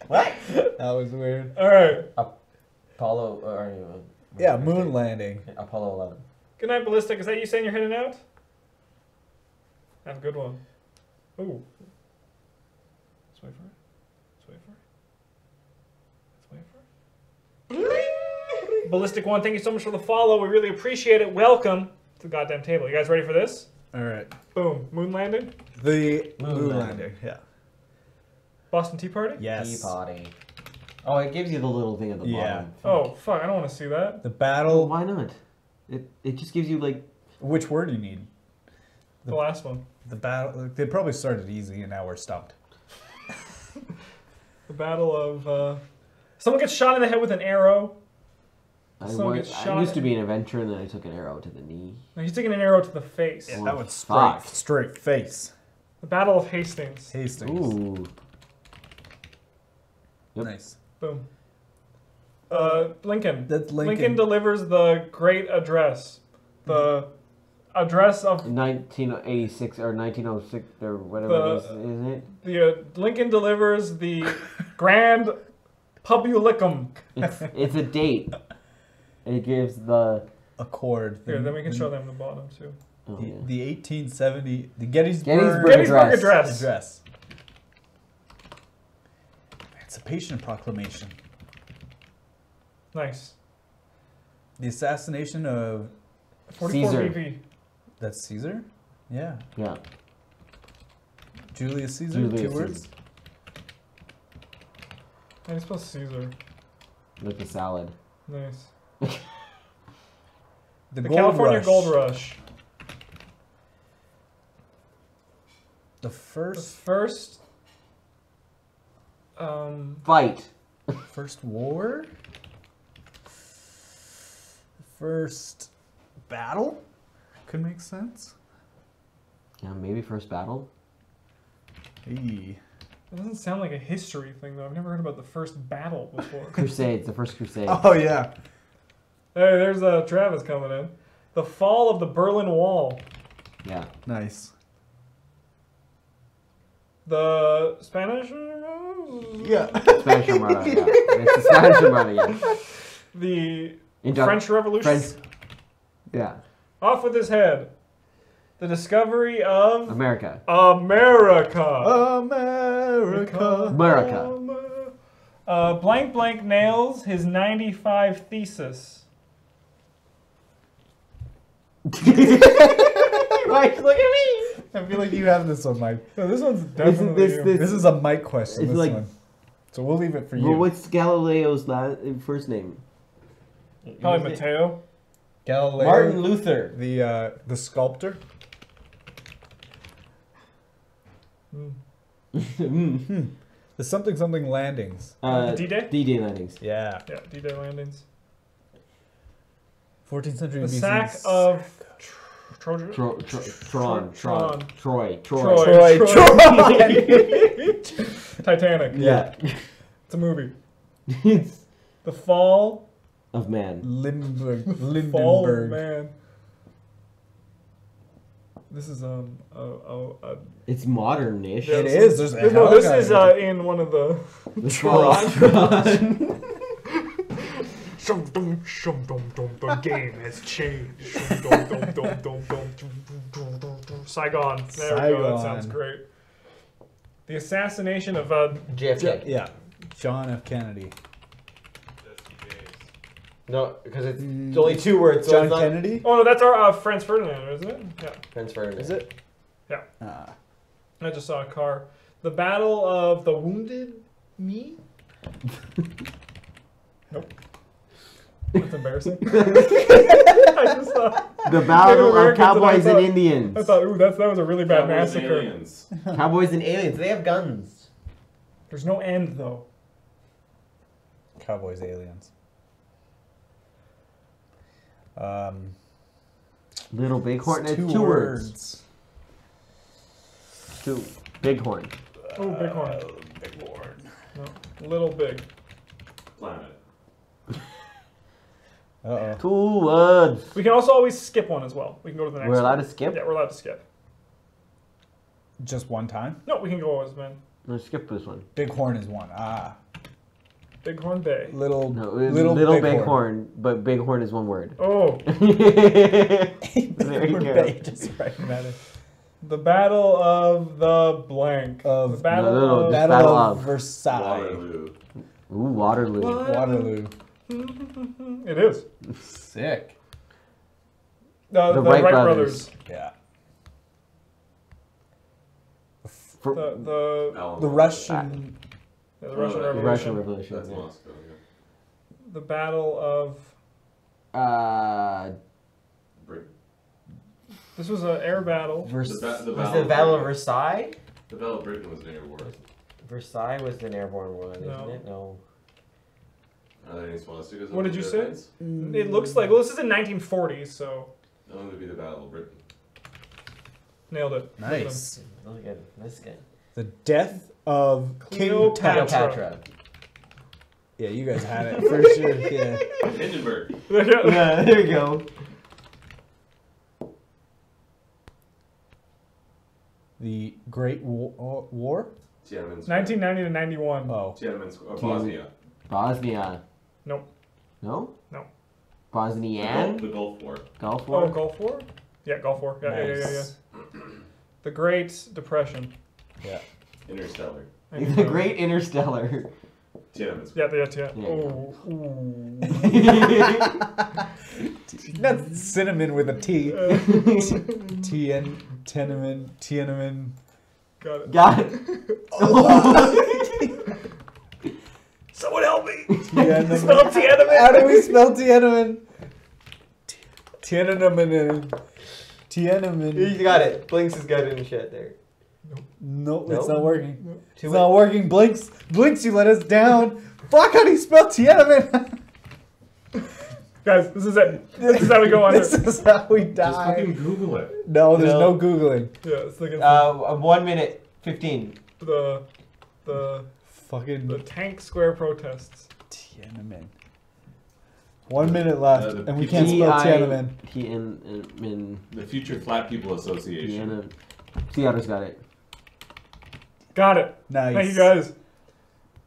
What? That was weird. All right. Apollo. Or, uh, Yeah, moon landing. Apollo 11. Good night, Ballistic. Is that you saying you're heading out? Have a good one. Ooh. Let's wait for it. Let's wait for it. Let's wait for it. Ballistic One, thank you so much for the follow. We really appreciate it. Welcome to the goddamn table. You guys ready for this? All right. Boom. Moon landing. The Moon moon, landing. landing. Yeah. Boston Tea Party. Yes. party. Oh, it gives you the little thing at the Yeah. bottom. Oh fuck! I don't want to see that. The Well, battle. why not? It it just gives you like Which word do you need? The last one. The battle. They probably started easy, and now we're stumped. The Battle of. Uh... Someone gets shot in the head with an arrow. I, Someone was, gets I used to be an adventurer and then I took an arrow to the knee. No, he's taking an arrow to the face. Yeah, that one's straight, fuck. straight face. The Battle of Hastings. Hastings. Ooh. Yep. Nice. Boom. Uh, Lincoln. That's Lincoln. Lincoln. delivers the great address. The address of 1986 or 1906 or whatever The- it is, isn't it? the uh, Lincoln delivers the grand publicum. It's, it's a date. It gives the. Accord. Here, the- then we can the- show them the bottom too. Oh, The, yeah. the 1870, the Gettysburg, Gettysburg Gettysburg Address. Address. Address. Emancipation Proclamation. Nice. The assassination of 44 Caesar. BP. that's Caesar. Yeah, Yeah. Julius Caesar. Julius two words. Caesar. How do you spell Caesar? With the salad. Nice. The, The Gold California Rush. Gold Rush. The The first first. Um, Fight. first war. First battle. Could make sense. Yeah, maybe first battle. Hey. it doesn't sound like a history thing though. I've never heard about the first battle before. Crusades. The first crusade. Oh yeah. Hey, there's uh, Travis coming in. The fall of the Berlin Wall. Yeah. Nice. The Spanish. Yeah. Spanish Armada. Yeah. It's the Spanish Armada. Yeah. The Indo- French Revolution. French. Yeah. Off with his head. The discovery of America. America. America. America. Uh, blank blank nails his 95 thesis. Mike, look at me. I feel like you have this one, Mike. No, this one's definitely this- you. this- This is a Mike question. It's This like- one. So we'll leave it for you. Well, what's Galileo's last first name? Probably What was it? Mateo. Galileo. Martin Luther. The uh, the sculptor. Mm. The something something landings. uh, D-Day? D-Day landings. Yeah. Yeah, D-Day landings. 14th century The BC. sack of Tro- Trojan. Tro- tro- Tron, Tron. Tron, Troy, Troy. Troy. Troy. Titanic. Yeah. It's a movie. it's The Fall. of man. Lindbergh. Fall of Lindenberg. Man. This is um a, a, a It's modern-ish. Yeah, It this is. There's a no, this helicopter. is uh, in one of the The Tron. Tron. The game has changed. Saigon. There Saigon. we go. That sounds great. The assassination of uh, JFK. Yeah, John F. Kennedy. No, because it's mm. only two words. So John not... Kennedy. Oh no, that's our uh, Franz Ferdinand, isn't it? Yeah. Franz Ferdinand. Is it? Yeah. Ah. I just saw a car. The Battle of the Wounded Me. nope. That's embarrassing. I just thought. the Battle of Americans, and I Cowboys and thought- Indians. I thought, ooh, that's, that was a really bad Cowboys and massacre. aliens. Cowboys and aliens. They have guns. There's no end though. Cowboys, aliens. Um, Little Bighorn. it's It's two, words. Two. Bighorn. Oh, bighorn. Uh, Bighorn. No, little big. Planet. Uh oh. Two words. We can also always skip one as well. We can go to the next. We're allowed one. to skip? Yeah, we're allowed to skip. Just one time? No, we can go as man. Let's skip this one. Bighorn is one. Ah. Bighorn Bay. Little, No, it's little, little, Bighorn. Bighorn. but Bighorn is one word. Oh, there you go. Bay, just right matter. the Battle of the blank. Of the Battle No, no, no, of. just Battle, Battle of of Versailles. Waterloo. Ooh, Waterloo. What? Waterloo. It is. Sick. Uh, The the, Wright Wright, brothers. brothers. Yeah. For- The the, Alamo. The Russian. yeah, the Russian Oh, Revolution. Russian Revolution. That's yeah. Moscow. Yeah. The Battle of. Uh, Britain. This was an air battle. Vers- The, ba- the Was it the Battle of Britain. Versailles? The Battle of Britain was an air war. Versailles was an airborne one, isn't it? No. Are there any swastikas? What did you say? airplanes? It looks like well, this is in 1940s, so That one would be the Battle of Britain. nailed it. Look at them. Nice. Look at this guy. The death of King Cleopatra. Tut. Cleopatra. Yeah, you guys had it for sure. Yeah. Hindenburg. yeah, there you go. The Great War. War? 1990 to 91. Oh. Tiananmen Square. Uh, Bosnia. Bosnia. Nope. No? No. The Bosnian? the Gulf War. Gulf War? Oh, Gulf War? Yeah, Gulf War. Yeah, yeah, yeah, yeah, yeah. The Great Depression. Yeah. Interstellar. I knew the. Great Interstellar. Tiananmen Square. Yeah, yeah, yeah. Yeah. Oh. Not cinnamon with a T. Uh, Tien, Tiananmen, Tiananmen. got it. Got it. Someone help me! Tiananmen. Spell Tiananmen! How do we spell Tiananmen? Tiananmen. Tiananmen. You got it. Blinks is good and shit there. No, it's not working. Too It's not working. Blinks, Blinks, you let us down. Fuck, how do you spell Tiananmen? Guys, this is it. This is how we go on this is how we die. Just die. fucking Google it. No, there's no, No. googling. Yeah, it's like it's Uh, one minute, 15. the, the, Fucking the tank square protests. Tiananmen. One minute left, Uh, the and we can't spell T.I. Tiananmen. Tiananmen. The Future Flat People Association. Tiananmen. Seattle's got it. Got it. Nice. Thank you guys.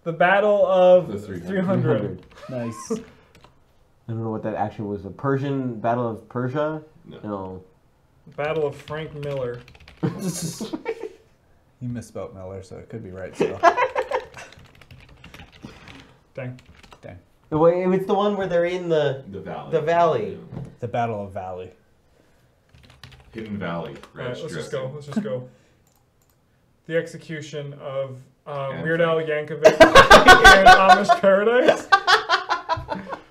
The Battle of The 300. 300. Nice. I don't know what that action was. The Persian Battle of Persia? No. No. Battle of Frank Miller. You misspelled Miller, so it could be right still. Dang. The way- It's the one where they're in the. The Valley. The Valley. the Battle of Valley. Hidden Valley. Alright, let's just go. Let's just go. The execution of uh, And Weird Al Yankovic in Amish Paradise.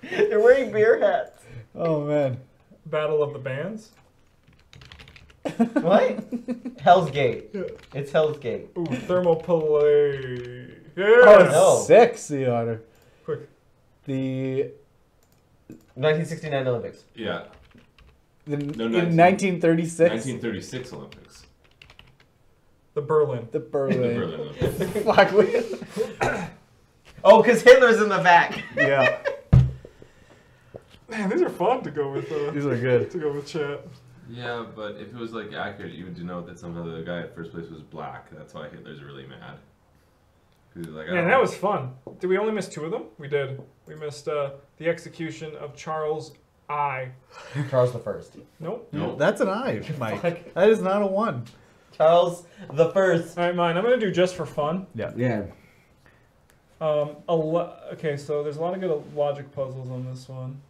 They're wearing beer hats. Oh man. Battle of the Bands. What? Hell's Gate. Yeah. It's Hell's Gate. Ooh, Thermopylae. Oh, Yes! no. six, Sea Otter. Quick. The, 1969 Olympics. Yeah. the No, in 19 1936, 1936 Olympics. The Berlin. the The Berlin. Berlin Olympics. Fuck, we- Oh, because Hitler's in the back. yeah, Man, these are fun to go with. Uh, these are good. to go with chat. Yeah, but if it was like accurate, you would denote that somehow the guy at first place was black. That's why Hitler's really mad. he's like, I Man, that know. was fun. Did we only miss two of them? We did. We missed uh, the execution of Charles I. Charles the First. Nope. No. That's an I, Mike. Fuck. That is not a one. Charles the First. All right, mine. I'm gonna do just for fun. Yeah. Yeah. Um, a lo- okay, so there's a lot of good logic puzzles on this one.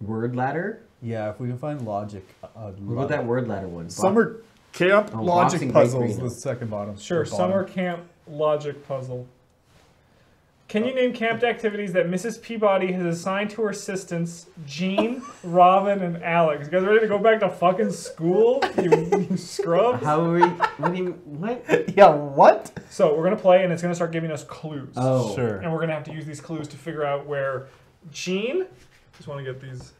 Word ladder? Yeah, if we can find logic. Uh, What about that word ladder one? Summer camp Oh, logic Boxing puzzles. Bakery. The second bottom. Sure, or bottom. summer camp logic puzzle. Can you oh. name camped activities that Mrs. Peabody has assigned to her assistants, Jean, Robin, and Alex? You guys ready to go back to fucking school? You, you scrubs? How are we? What do you? What? Yeah. What? So we're gonna play, and it's gonna start giving us clues. Oh. Sure. And we're gonna have to use these clues to figure out where Jean. Just want to get these.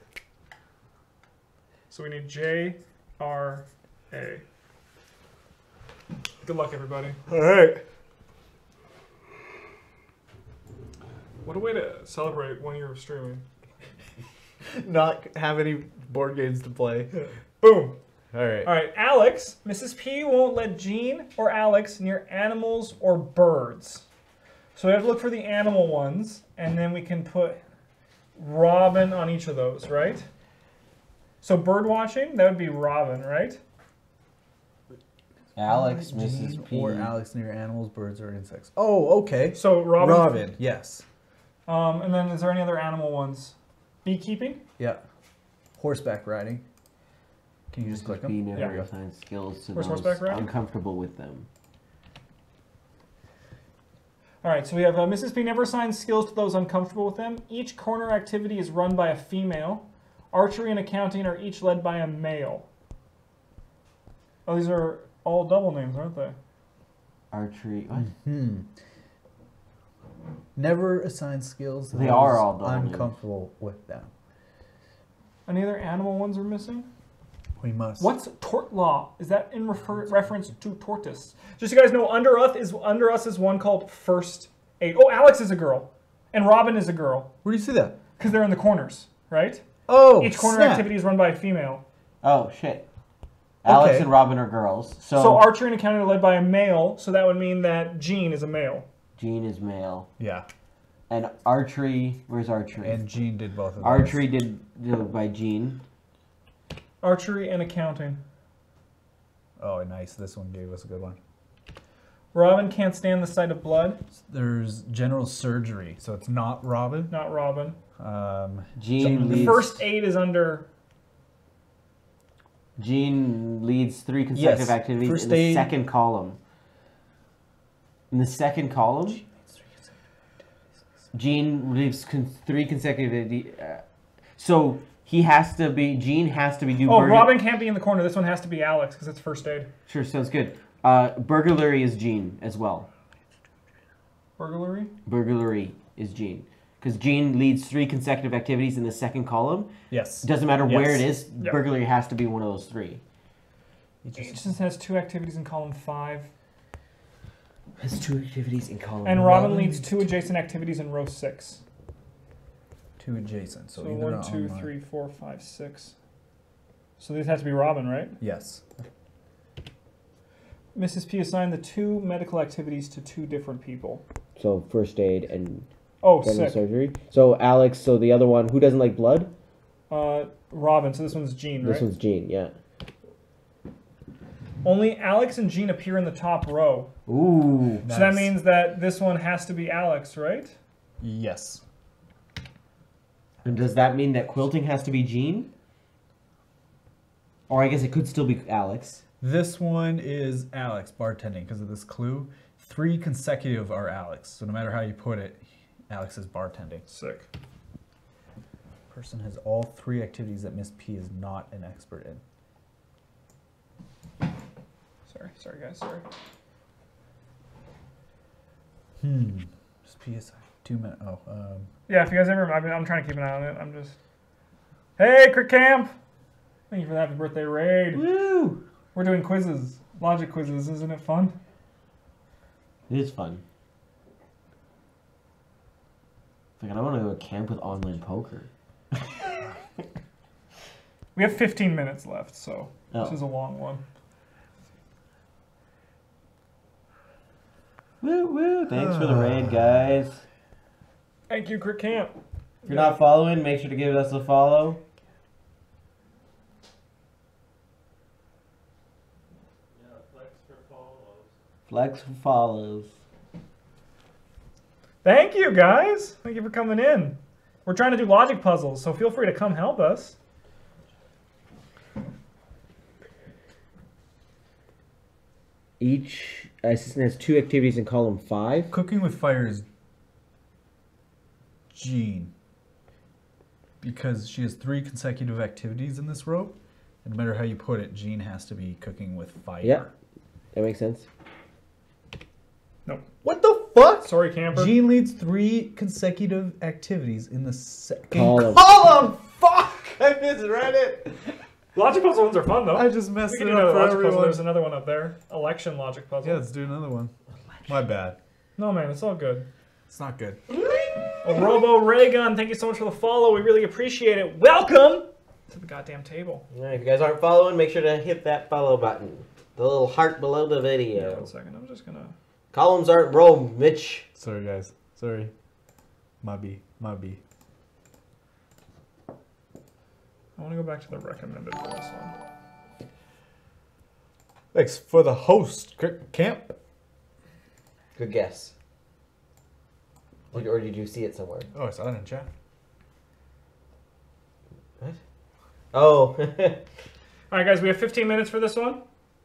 So we need J, R, A. Good luck, everybody. All right. What a way to celebrate one year of streaming. Not have any board games to play. Boom. All right. All right, Alex. Mrs. P won't let Jean or Alex near animals or birds. So we have to look for the animal ones, and then we can put Robin on each of those, right? So bird watching, that would be Robin, right? Alex, Mrs. P. Or Alex near animals, birds, or insects. Oh, okay. So Robin. Robin. Yes. Um, and then is there any other animal ones? Beekeeping. Yeah. Horseback riding. Can you just click P them? never Yeah. assigns skills to Where's those horseback riding? uncomfortable with them. All right, so we have uh, Mrs. P never assigns skills to those uncomfortable with them. Each corner activity is run by a female. Archery and accounting are each led by a male. Oh, these are all double names, aren't they? Archery. What? Hmm. Never assign skills to They are all double names. uncomfortable with them. Any other animal ones are missing? We must. What's tort law? Is that in refer- reference to tortoise? Just so you guys know, under us is under us is one called first aid. Oh, Alex is a girl, and Robin is a girl Where do you see that? because they're in the corners, right? Oh, Each corner snap. activity is run by a female. Oh shit. Alex Okay. and Robin are girls. So, So archery and accounting are led by a male, so that would mean that Jean is a male. Jean is male. Yeah, And archery. Where's archery? and Jean did both of those. archery did, did by Jean. Archery and accounting. Oh, nice. This one gave us a good one. Robin can't stand the sight of blood. There's general surgery, so it's not Robin. Not Robin. Um, Jean So leads. First aid is under. Jean leads three consecutive Yes, activities first in the aid- second column. In the second column, Jean leads con- three consecutive. Uh, so he has to be. Jean has to be do. Oh, burglar- Robin can't be in the corner. This one has to be Alex because it's first aid. Sure, sounds good. Uh, burglary is Jean as well. Burglary. Burglary is Jean Because Jean leads three consecutive activities in the second column. yes. It doesn't matter where it is. Yep. burglary has to be one of those three. He just- Agency has two activities in column five, Has two activities in column. and Robin Robin leads leads two adjacent activities in row six. two adjacent. So, So either one, two, my- three, four, five, six. So these have to be Robin, right? Yes. Mrs. P assigned the two medical activities to two different people. So first aid and Oh, sick. surgery. So Alex. So the other one, who doesn't like blood? Uh, Robin. So this one's Jean, right? This one's Jean. Yeah. Only Alex and Jean appear in the top row. Ooh. So that means that this one has to be Alex, right? Yes. And does that mean that quilting has to be Jean? Or I guess it could still be Alex. This one is Alex bartending because of this clue. Three consecutive are Alex. So no matter how you put it, Alex is bartending. Sick. Person has all three activities that Miss P is not an expert in. Sorry, sorry guys, sorry. Hmm. Miss P is two minutes. Oh, um, Yeah, if you guys ever, I mean, I'm trying to keep an eye on it. I'm just. Hey, Crick Camp! Thank you for the happy birthday raid. Woo! We're doing quizzes, logic quizzes. Isn't it fun? It is fun. Like, I don't want to go to camp with online poker. We have 15 minutes left, so this Oh. is a long one. Woo woo! Thanks for the raid, ah. guys. Thank you, Crick Camp. If you're not following, make sure to give us a follow. Flex for follows. Thank you, guys. Thank you for coming in. We're trying to do logic puzzles, so feel free to come help us. Each Uh, assistant has two activities in column five. cooking with fire is Jean. Because she has three consecutive activities in this row. And no matter how you put it, Jean has to be cooking with fire. Yeah. That makes sense. Nope. What the fuck? Sorry, camper. Jean leads three consecutive activities in the second Column. Column! Fuck! I misread it! Logic puzzle ones are fun, though. I just messed we can it do up another for logic puzzle. There's another one up there. Election logic puzzle. Yeah, let's do another one. My bad. No, man, it's all good. It's not good. Robo Raygun, thank you so much for the follow. We really appreciate it. Welcome to the goddamn table. Alright, if you guys aren't following, make sure to hit that follow button. The little heart below the video. Yeah, video. one second. I'm just gonna. Columns aren't Rome, Mitch. Sorry, guys. Sorry. My B. My B. I want to go back to the recommended for this one. Thanks for the host, Camp. Good guess. Did, or did you see it somewhere? Oh, I saw it in chat. What? Oh, All right, guys, we have 15 minutes for this one.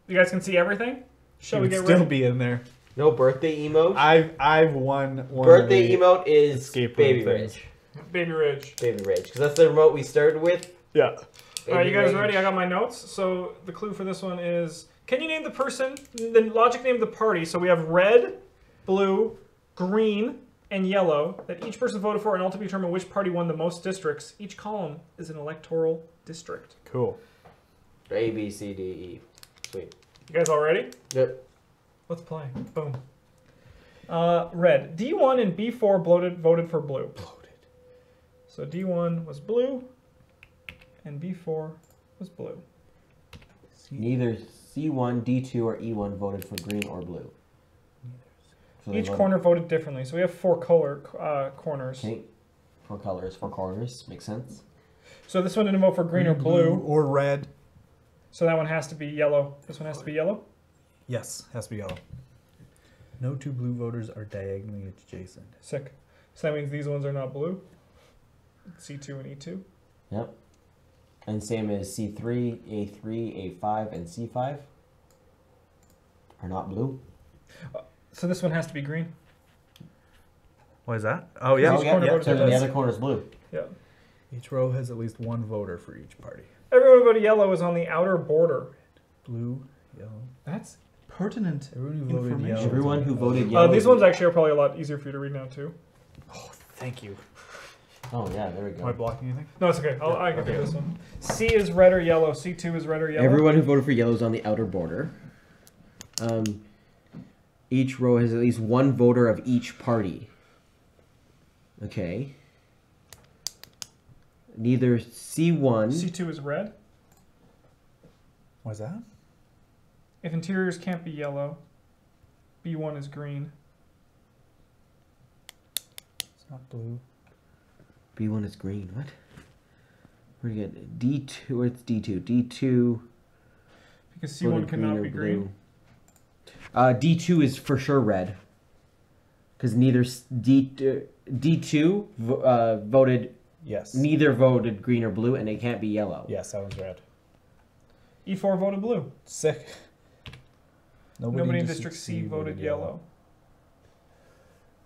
You guys can see everything. Shall She we would get still ready? be in there. no birthday emote. I've I've won one. birthday of the- emote is Baby room things. Rage. Baby Ridge. Baby Rage, because that's the remote we started with. Yeah. All right, you guys Rage. ready? I got my notes. So the clue for this one is: Can you name the person? The logic name the party. So we have red, blue, green, and yellow that each person voted for, and ultimately determine which party won the most districts. Each column is an electoral district. Cool. A, B, C, D, E. Sweet. You guys all ready? Yep. Let's play. Boom. Uh, red. D1 and B4 bloated, voted for blue. Bloated. So D1 was blue, and B4 was blue. Neither C1, D2, or E1 voted for green or blue. So Each voted- corner voted differently. So we have four color uh, corners. Okay. Four colors, four corners. Makes sense. So this one didn't vote for green or blue. or red. So that one has to be yellow. This one has to be yellow. Yes, has to be yellow. No two blue voters are diagonally adjacent. Sick. So that means these ones are not blue. C2 and E2. Yep. And same as C3, A3, A5, and C5 are not blue. So this one has to be green. Why is that? Oh yeah, oh, yeah, yeah. So the other corner is blue. Yeah. Each row has at least one voter for each party. Everyone voted yellow is on the outer border. Blue, yellow. That's pertinent. Everyone who voted Information. yellow. Everyone who voted Uh, yellow. these ones actually are probably a lot easier for you to read now too. Oh, thank you. Oh yeah, there we go. Am I go. blocking anything? No, it's okay. I'll, I can do this one. C is red or yellow. C2 is red or yellow. Everyone who voted for yellow is on the outer border. Um, each row has at least one voter of each party. Okay. Neither C1. C2 is red. Why is that? If interiors can't be yellow, B1 is green. It's not blue. B1 is green. What? Where do you get D2? Where's D2? D2. Because voted C1 cannot or be green. Uh, D2 is for sure red. Because neither s- D, uh, D2 uh, voted, Yes. neither voted green or blue, and it can't be yellow. Yes, that one's red. E4 voted blue. Sick. Nobody, in District C voted yellow.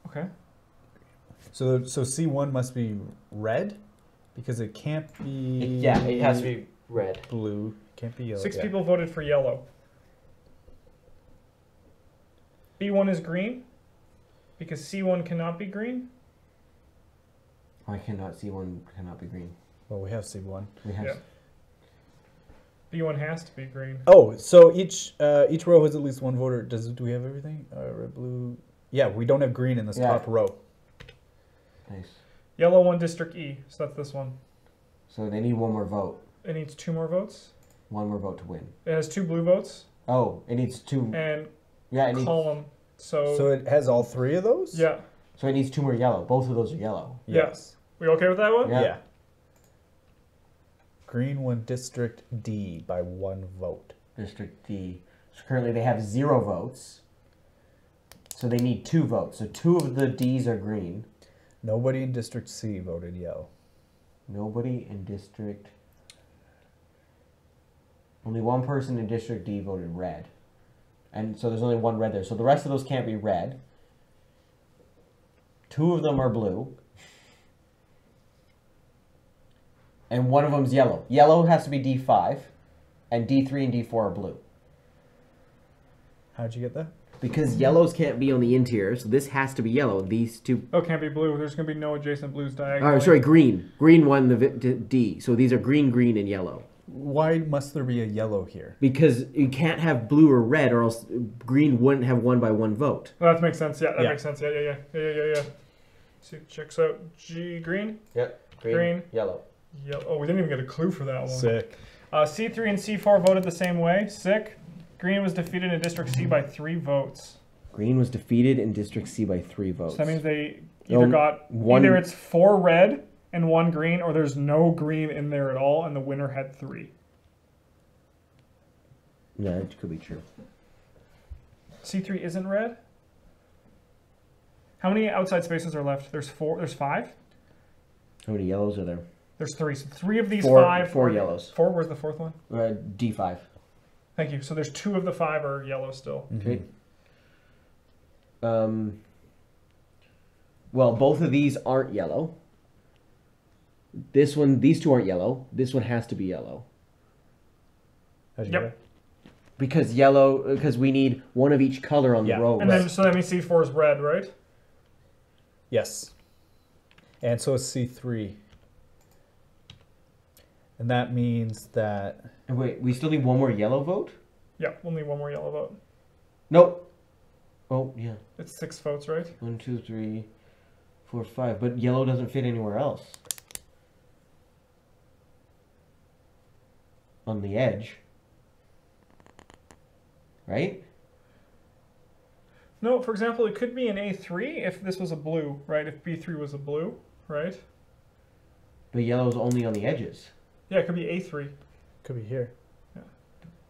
Okay. So so C one must be red, Because it can't be. Yeah, it has to be red. blue. Can't be yellow. Six yeah. people voted for yellow. B1 is green because C1 cannot be green. I cannot see one cannot be green. Well, we have C1. We have Yeah. B1 has to be green. Oh, so each uh, each row has at least one voter. Does do we have everything? Uh, red, blue. Yeah, we don't have green in this Yeah. top row. Nice. Yellow one, District E. So that's this one. So they need one more vote. It needs two more votes. One more vote to win. It has two blue votes Oh, it needs two. and Yeah, it needs. column. So, So it has all three of those. yeah, So it needs two more yellow. Both of those are yellow. Yeah. Yes. we okay with that one? Yeah. Yeah. Green won District D by one vote. District D. So currently they have zero votes. So they need two votes. So two of the D's are green. Nobody in District C voted yellow. Nobody in District. Only one person in District D voted red. And so there's only one red there. So the rest of those can't be red. Two of them are blue. And one of them's yellow. Yellow has to be D5. And D3 and D4 are blue. How'd you get that? Because yellows can't be on the interior, so this has to be yellow. These two. Oh, can't be blue. There's gonna be no adjacent blues diagonally. Oh, sorry, green. Green won the d- D. So these are green, green, and yellow. Why must there be a yellow here? Because you can't have blue or red, or else green wouldn't have won by one vote. Well, that makes sense. Yeah, that Yeah. makes sense. Yeah, yeah, yeah, yeah, yeah, yeah. yeah. See, checks out G green, Yep. Green, Green. yellow. yellow. Oh, we didn't even get a clue for that one. Sick. Uh, C3 and C4 voted the same way. Sick. Green was defeated in District C by three votes. Green was defeated in District C by three votes. So that means they either Um, got one- either it's four red and one green, or there's no green in there at all, and the winner had three. yeah, it could be true. C3 isn't red. How many outside spaces are left? There's four. There's five. How many yellows are there? There's three. So three of these Four- five. four yellows. Four. Where's the fourth one? Uh, D5. Thank you. So there's two of the five are yellow still. Okay. Um. Well, both of these aren't yellow. This one, these two aren't yellow. This one has to be yellow How'd you Yep. get because yellow because we need one of each color on Yeah. the row. And then so that means C4 is red, right? Yes. And so is C3. And that means that And Wait, we still need one more yellow vote? Yeah. We'll need one more yellow vote. Nope. Oh yeah, It's six votes, right? one, two, three, four, five. But yellow doesn't fit anywhere else. On the edge. Right? No. For example, it could be an A3 if this was a blue, right? If B3 was a blue, right? But yellow's only on the edges. Yeah, it could be A3. could be here.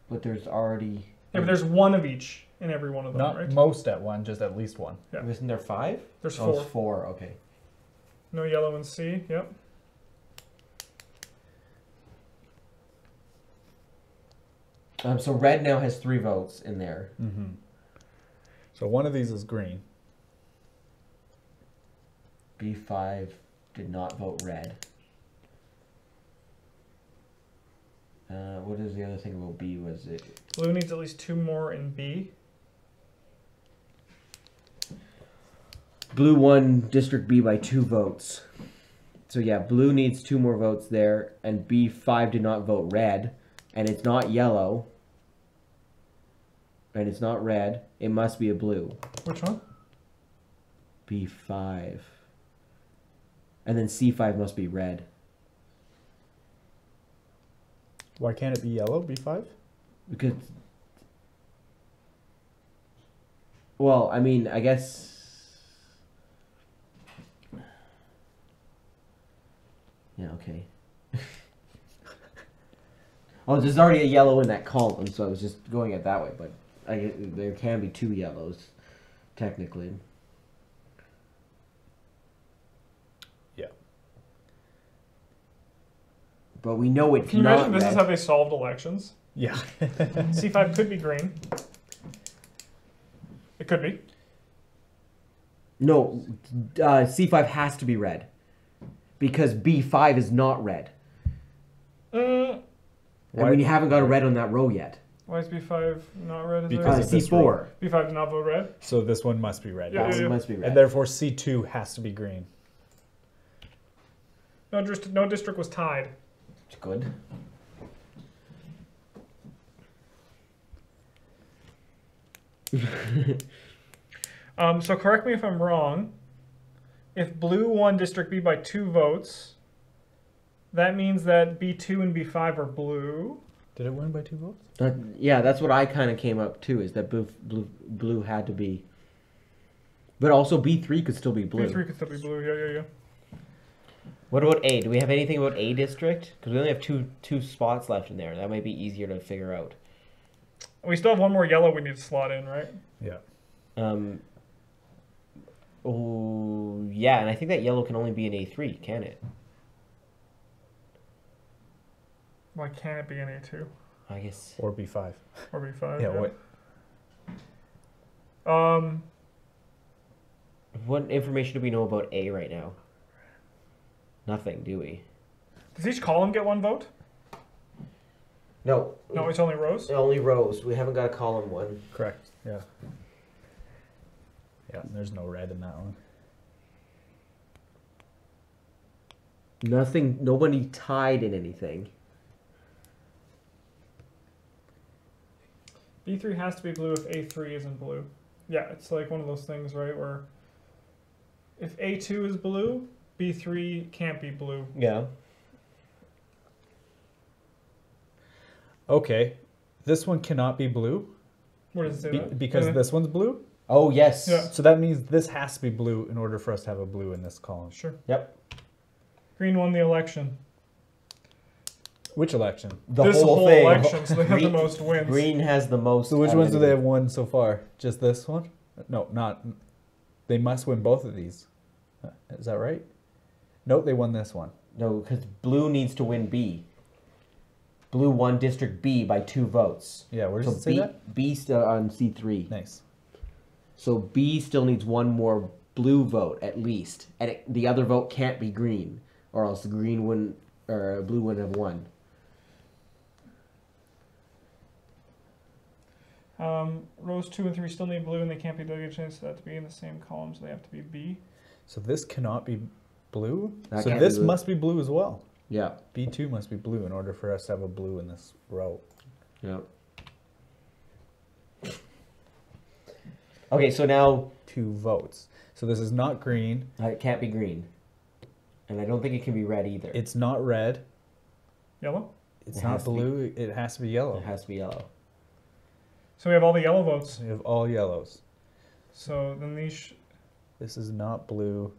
But there's already. Yeah, but there's one of each in every one of them, Not right? most at one, just at least one. Yeah. Isn't there five? There's Oh, four. it's four. Okay. No yellow in C. Yep. Um, so red now has three votes in there. Mm-hmm. So one of these is green. B5 did not vote red. Uh, what is the other thing about B? Was it Blue needs at least two more in B. blue won District B by two votes? So yeah, blue needs two more votes there, and B5 did not vote red, and it's not yellow, and it's not red. It must be a blue. Which one? B5. And then C5 must be red. Why can't it be yellow? B5? Because. Well, I mean, I guess. Yeah, okay. oh, there's already a yellow in that column, so I was just going it that way, but I, there can be two yellows, technically. Yeah. But we know it's Can you not imagine this red. is how they solved elections? Yeah. C5 could be green. It could be. No, uh, C5 has to be red. because B5 is not red. I mean, you haven't got a red on that row yet. why is B5 not red? Is Because Uh, there? of C4. B5 did not vote red. So this one must be red. Yeah, yes. yeah, It must be red. And therefore C2 has to be green. No, dist- no district was tied. Good. Um, so correct me if I'm wrong. If blue won District B by two votes, that means that B2 and B5 are blue. Did it win by two votes? That, yeah, that's what I kind of came up to is that blue, blue, blue had to be. But also B3 could still be blue. B3 could still be blue. Yeah, yeah, yeah. What about A? Do we have anything about A district? Because we only have two two spots left in there. That might be easier to figure out. We still have one more yellow we need to slot in, right? Yeah. Um. Oh yeah, and I think that yellow can only be an A three, can it? Why can't it be an A2 I guess. Or B5. or B5? Yeah, what? Um, What information do we know about A right now? Nothing, do we? does each column get one vote? No. No, it's only rows. Only rows. We haven't got a column one. Correct. Yeah. Yeah, there's no red in that one. Nothing. Nobody tied in anything. B3 has to be blue if A3 isn't blue. Yeah, it's like one of those things, right? Where if A2 is blue, B3 can't be blue. Yeah. Okay. This one cannot be blue What does it say? be- that? because Yeah. this one's blue. Oh yes. Yeah. So that means this has to be blue in order for us to have a blue in this column. Sure. Yep. Green won the election. Which election? The this whole, whole thing. election, so they have the most wins. Green has the most. So which ones do they have won so far? Just this one? No, not. They must win both of these. Uh, Is that right? Nope, they won this one. No, because blue needs to win B. Blue won District B by two votes. Yeah, where does so it say B, that? B still on C three. Nice. So B still needs one more blue vote at least, and it, the other vote can't be green, or else the green wouldn't or blue wouldn't have won. Um, rows two and three still need blue, and they can't be delegated, so that to be in the same column, so they have to be B. So this cannot be blue. That so can't be this blue. must be blue as well. Yeah. B2 must be blue in order for us to have a blue in this row. Yeah. Okay, so now Two votes. So this is not green. uh, it can't be green, and I don't think it can be red either. It's not red. Yellow. It's It not has be- blue. It has to be yellow. It has to be yellow. So we have all the yellow votes. We have all yellows. So then these. Sh- This is not blue.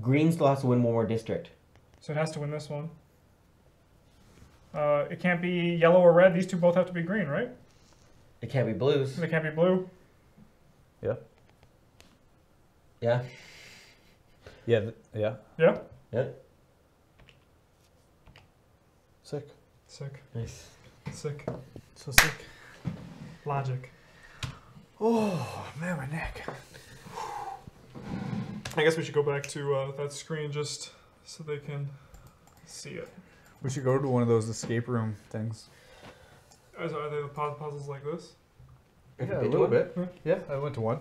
Green still has to win one more district. so it has to win this one. Uh, it can't be yellow or red. These two both have to be green, right? It can't be blues. They can't be blue. Yeah. Yeah. Yeah. th- yeah. Yeah. Yeah. Sick. Sick. Nice. Sick. So sick. Logic. Oh man, my neck. I guess we should go back to uh, that screen just so they can see it. We should go to one of those escape room things. Are are they the puzzles like this? Have Yeah, a little one? bit. Yeah, I went to one.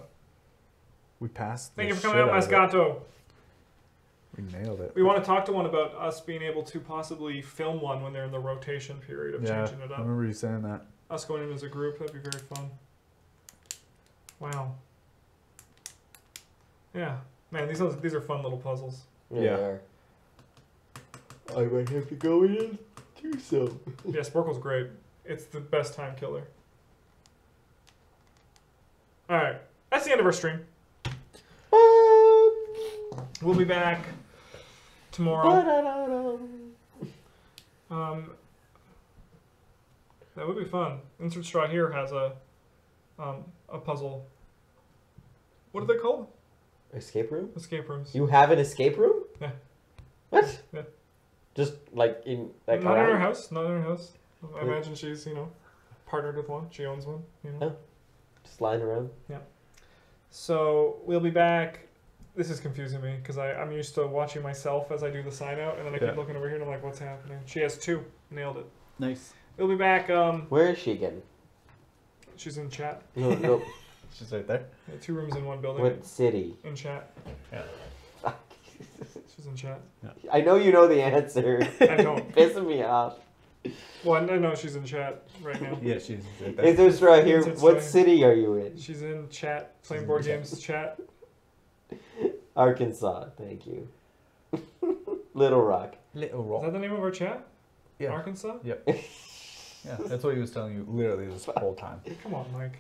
We passed. Thank the you for coming out, shit of it. Mascato. We nailed it. We want to talk to one about us being able to possibly film one when they're in the rotation period of yeah, changing it up. I up. remember you saying that. Us going in as a group, that'd be very fun. Wow. Yeah, man, these are, these are fun little puzzles. Yeah. Yeah. they are. I might have to go in and do so. yeah, Sporcle's great. It's the best time killer. All right, that's the end of our stream. We'll be back tomorrow. Um, that would be fun. Insert Straw here has a um, a puzzle. What are they called? Escape room? Escape rooms. You have an escape room? Yeah. What? Yeah. Just like in like not in her house. Not in her house. I Yeah. imagine she's you know partnered with one. She owns one. You know. Oh. Just lying around. Yeah. So we'll be back This is confusing me because I'm used to watching myself as I do the sign out, and then I Yeah. keep looking over here and I'm like, what's happening? She has two. Nailed it. Nice. We'll be back. Um, Where is she again? she's in chat. No, no. She's right there. Yeah, two rooms in one building. what city? In chat. Yeah. She's in chat. I know you know the answer. I don't. Pissing me off. Well, I know she's in chat right now. Yeah, she's right Is this right here? It's What right. city are you in? She's in chat, playing in board chat. games chat. Arkansas. Thank you. Little Rock. Little Rock. Is rock. that the name of our chat? Yeah. Arkansas? Yep. Yeah, that's what he was telling you literally this whole time. Come on, Mike.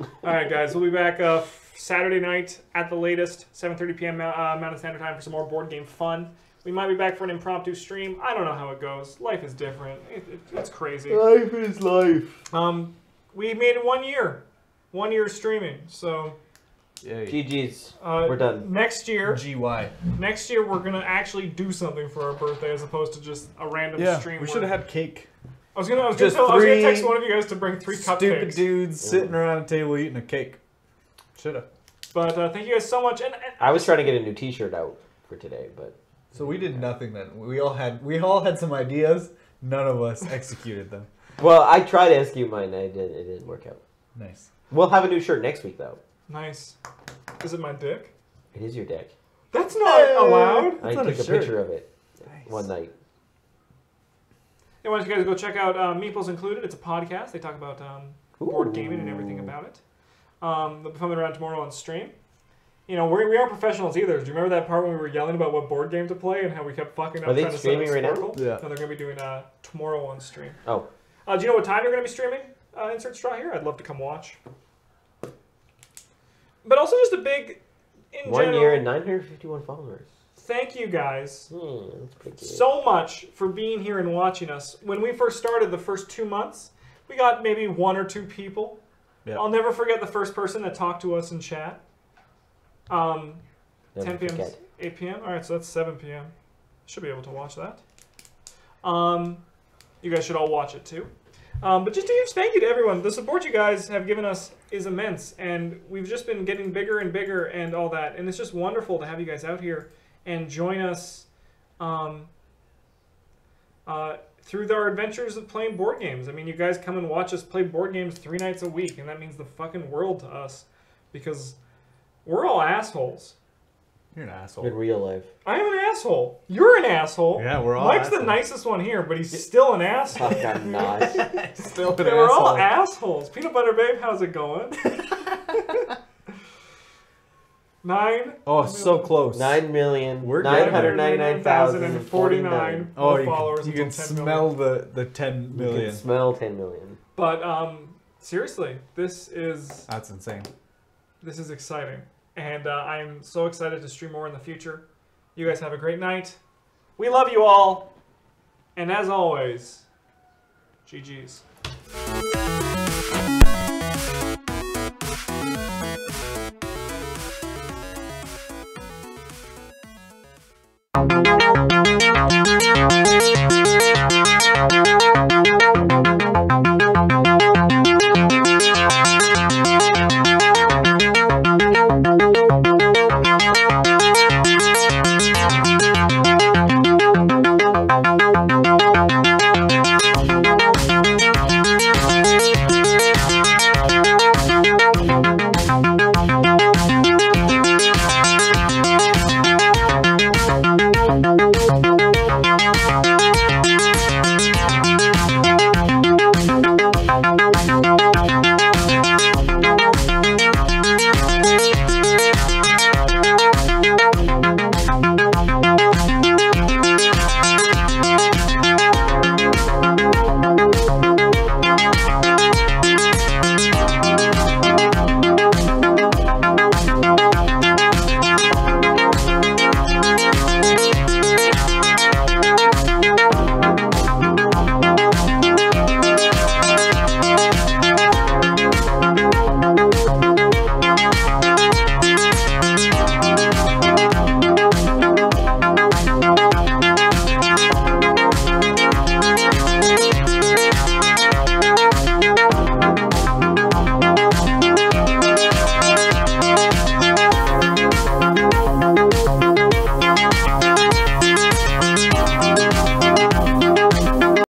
All right, guys, we'll be back uh, Saturday night at the latest, 7:30 p.m. Uh, Mountain Standard Time for some more board game fun. We might be back for an impromptu stream. I don't know how it goes. Life is different. It, it, it's crazy. Life is life. Um, we made it one year, one year of streaming. So Yay. GG's. uh, We're done. Next year, GY. next year we're gonna actually do something for our birthday as opposed to just a random Yeah, stream. we should have had cake. I was gonna, I was gonna, tell, I was gonna text one of you guys to bring three Stupid cupcakes. dudes sitting around a table eating a cake. Should have. But uh, thank you guys so much. And, and I was trying to get a new T-shirt out for today, but So we did nothing then. We all had we all had some ideas. None of us executed them. well, I tried to execute mine. I did. It didn't work out. Nice. We'll have a new shirt next week, though. nice. Is it my dick? It is your dick. That's not allowed. I not took a, shirt. picture of it Nice. one night. I want you guys to go check out um, Meeples Included. It's a podcast. They talk about um, board gaming and everything about it. Um, they'll be coming around tomorrow on stream. You know, we're, we aren't professionals either. Do you remember that part when we were yelling about what board game to play and how we kept fucking up Are they trying to set up streaming right now? Yeah. No, they're going to be doing uh, tomorrow on stream. Oh, Uh, do you know what time they're going to be streaming? Uh, insert straw here. I'd love to come watch. But also just a big, in one general, year and 951 followers. Thank you guys that's pretty good. so much for being here and watching us. When we first started the first two months, we got maybe one or two people. Yeah. I'll never forget the first person that talked to us in chat. Um, Never 10 p.m. 8 p.m. All right, so that's 7 p.m. Should be able to watch that. Um, you guys should all watch it too. Um, but just a huge thank you to everyone. The support you guys have given us is immense, and we've just been getting bigger and bigger and all that. And it's just wonderful to have you guys out here and join us um, uh, through our adventures of playing board games. I mean, you guys come and watch us play board games three nights a week, and that means the fucking world to us because we're all assholes. You're an asshole. In real life. I am an asshole. You're an asshole. Yeah, we're all Mike's the nicest one here, but he's still an asshole. Fuck, I'm not. Still an Okay, we're all assholes. Peanut butter babe, how's it going? Nine. Oh, so close. Nine million We're nine good. hundred ninety-nine thousand and forty-nine. Oh, you followers can, you can smell million. the the ten million. You can smell ten million. But um, seriously, this is That's insane. this is exciting, and uh, I'm so excited to stream more in the future. You guys have a great night. We love you all, and as always, GG's.